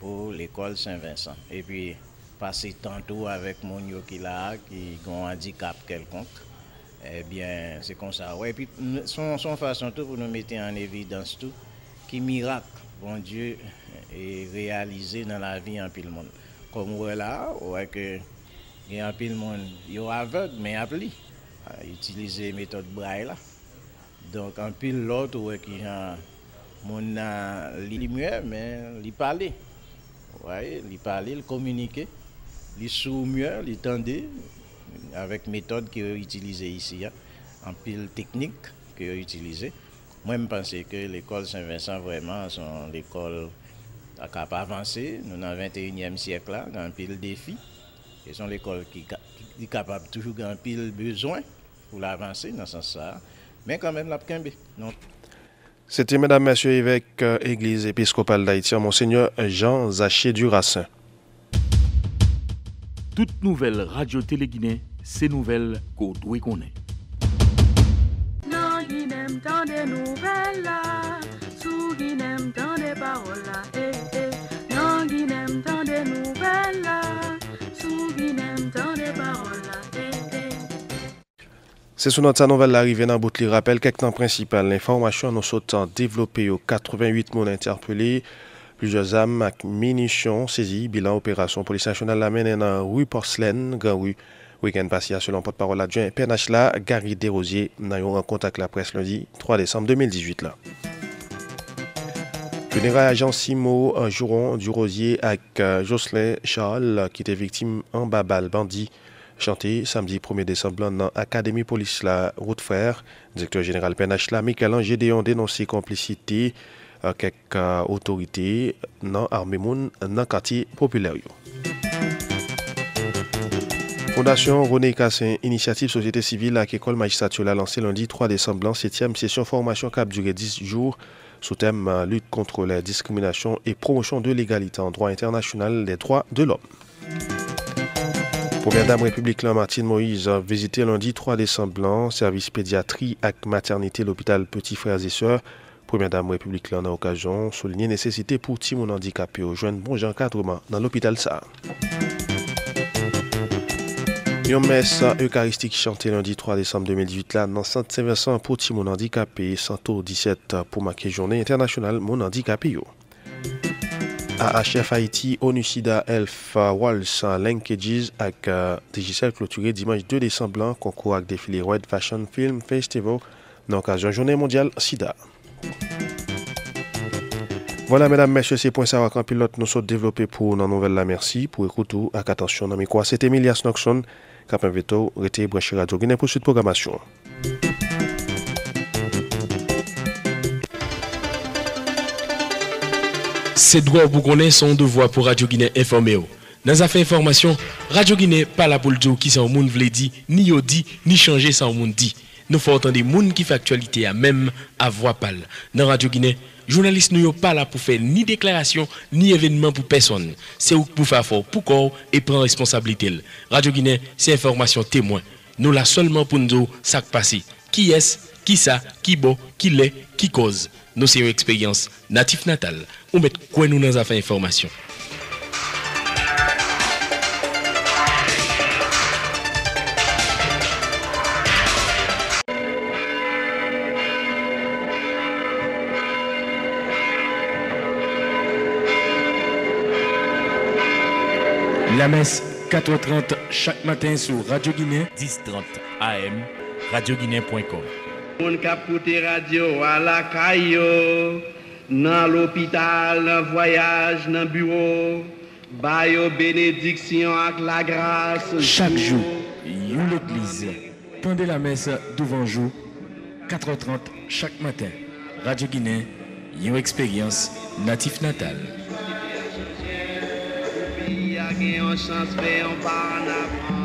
pou l'ekol Saint-Vincent. E pi pase tantou avèk moun yo ki la, ki kon handikap kelkonk, ebyen eh se kon sa. E pi son, son fason tou pou nou mette an evidans tou, ki mirak, bon Diyo, e realize nan la vi an pil moun. Kom wè la, wè ke gen an pil moun yo avek men ap li, itilize metode braille la. Donk an pil lot wè ki jan moun nan li mwè men li pale. Wè, li pale, li komunike, li sou mwè, li tende, avek metode ki yo itilize isi ya, an pil teknik ki yo itilize. Mwen mpense ke l'ekol Saint-Vincent vwèman son l'ekol capable d'avancer. Nous, dans le 21e siècle, là, un pile défi. Et sont l'école qui, est capable toujours d'un pile besoin pour l'avancer dans ce sens-là. Mais quand même, la non. C'était Mesdames, Messieurs, évêque euh, Église épiscopale d'Haïti, Monseigneur Jean Zaché Durassin. Toute nouvelle radio-télé Guinée, c'est nouvelle qu'on doit connaître. C'est sous notre nouvelle l'arrivée dans bout rappel quelques temps principal. L'information nous sautant développé aux 88 monde interpellés. Plusieurs armes et munitions saisies. Bilan opération police nationale la mène dans rue Porcelaine, Grand Rue. Week-end passé, selon porte-parole adjoint PNH Gary Desrosiers, une rencontre avec la presse lundi 3 décembre 2018 là. Funérailles agent Simo Jouron du Rosier avec euh, Jocelyn Charles qui était victime en babal bandit chanté samedi 1er décembre dans l'Académie Police la Route Frère. Directeur général PNH là, Michael Gédéon dénoncé complicité avec euh, autorité dans l'armée dans le quartier populaire. Fondation René Cassin, initiative société civile à l'école magistrature a lancé lundi 3 décembre 7e session formation qui a duré 10 jours sous thème euh, lutte contre la discrimination et promotion de l'égalité en droit international des droits de l'homme. Première dame République Martine Moïse a visité lundi 3 décembre service pédiatrie et maternité l'hôpital Petits Frères et Sœurs. Première dame République en a occasion souligner nécessité pour Timon handicapé au joindre bon encadrement dans l'hôpital ça. Yon mes eukaristik chante lundi 3 décembre 2018 la nan Sant Saint-Vincent pou ti moun handikapé, Santo 17 pou make Journée Internationale Moun Handikapé yo. AHF Haiti, Onusida, Elf, Walls, Lankages ak euh, Digicel kloturé dimanche 2 décembre lan konkou ak defile Red Fashion Film Festival nan okasyon Journée Mondiale Sida. Voilà, mesdames, messieurs, c'est point ça qu'un pilote nous sommes développés pour une nouvelle la merci pour écouter ou à attention. Non, mais quoi, c'était Elias Noxon. Cap Veto, Rete Branché Radio Guinée pour suite programmation. C'est droit pour connaître son devoir pour Radio Guinée informé. Dans la information, Radio Guinée pas la pour le dire qui son monde veut dire, ni au dit, ni changer sans monde dit. Nous faut entendre monde qui fait actualité à même à voix pâle. Dans Radio Guinée, journalistes nous pas là pour faire ni déclaration ni événement pour personne. C'est pour faire fort pour corps et prendre responsabilité. Radio Guinée, c'est information témoin. Nous là seulement pour nous dire ça qui passe. Qui est-ce, qui ça, qui beau, qui l'est, qui cause. Nous c'est une expérience natif natal ou mettre quoi nous dans affaires information. La messe 4h30 chaque matin sur Radio Guinée 10h30 AM radioguinée.com. On cap radio à la caillou dans l'hôpital, dans voyage, dans bureau, bayo bénédiction avec la grâce. Chaque jour, une l'église. Pendant la messe devant jour, 4h30 chaque matin. Radio Guinée, une expérience natif Oxalá que Oxãs venham para na mão.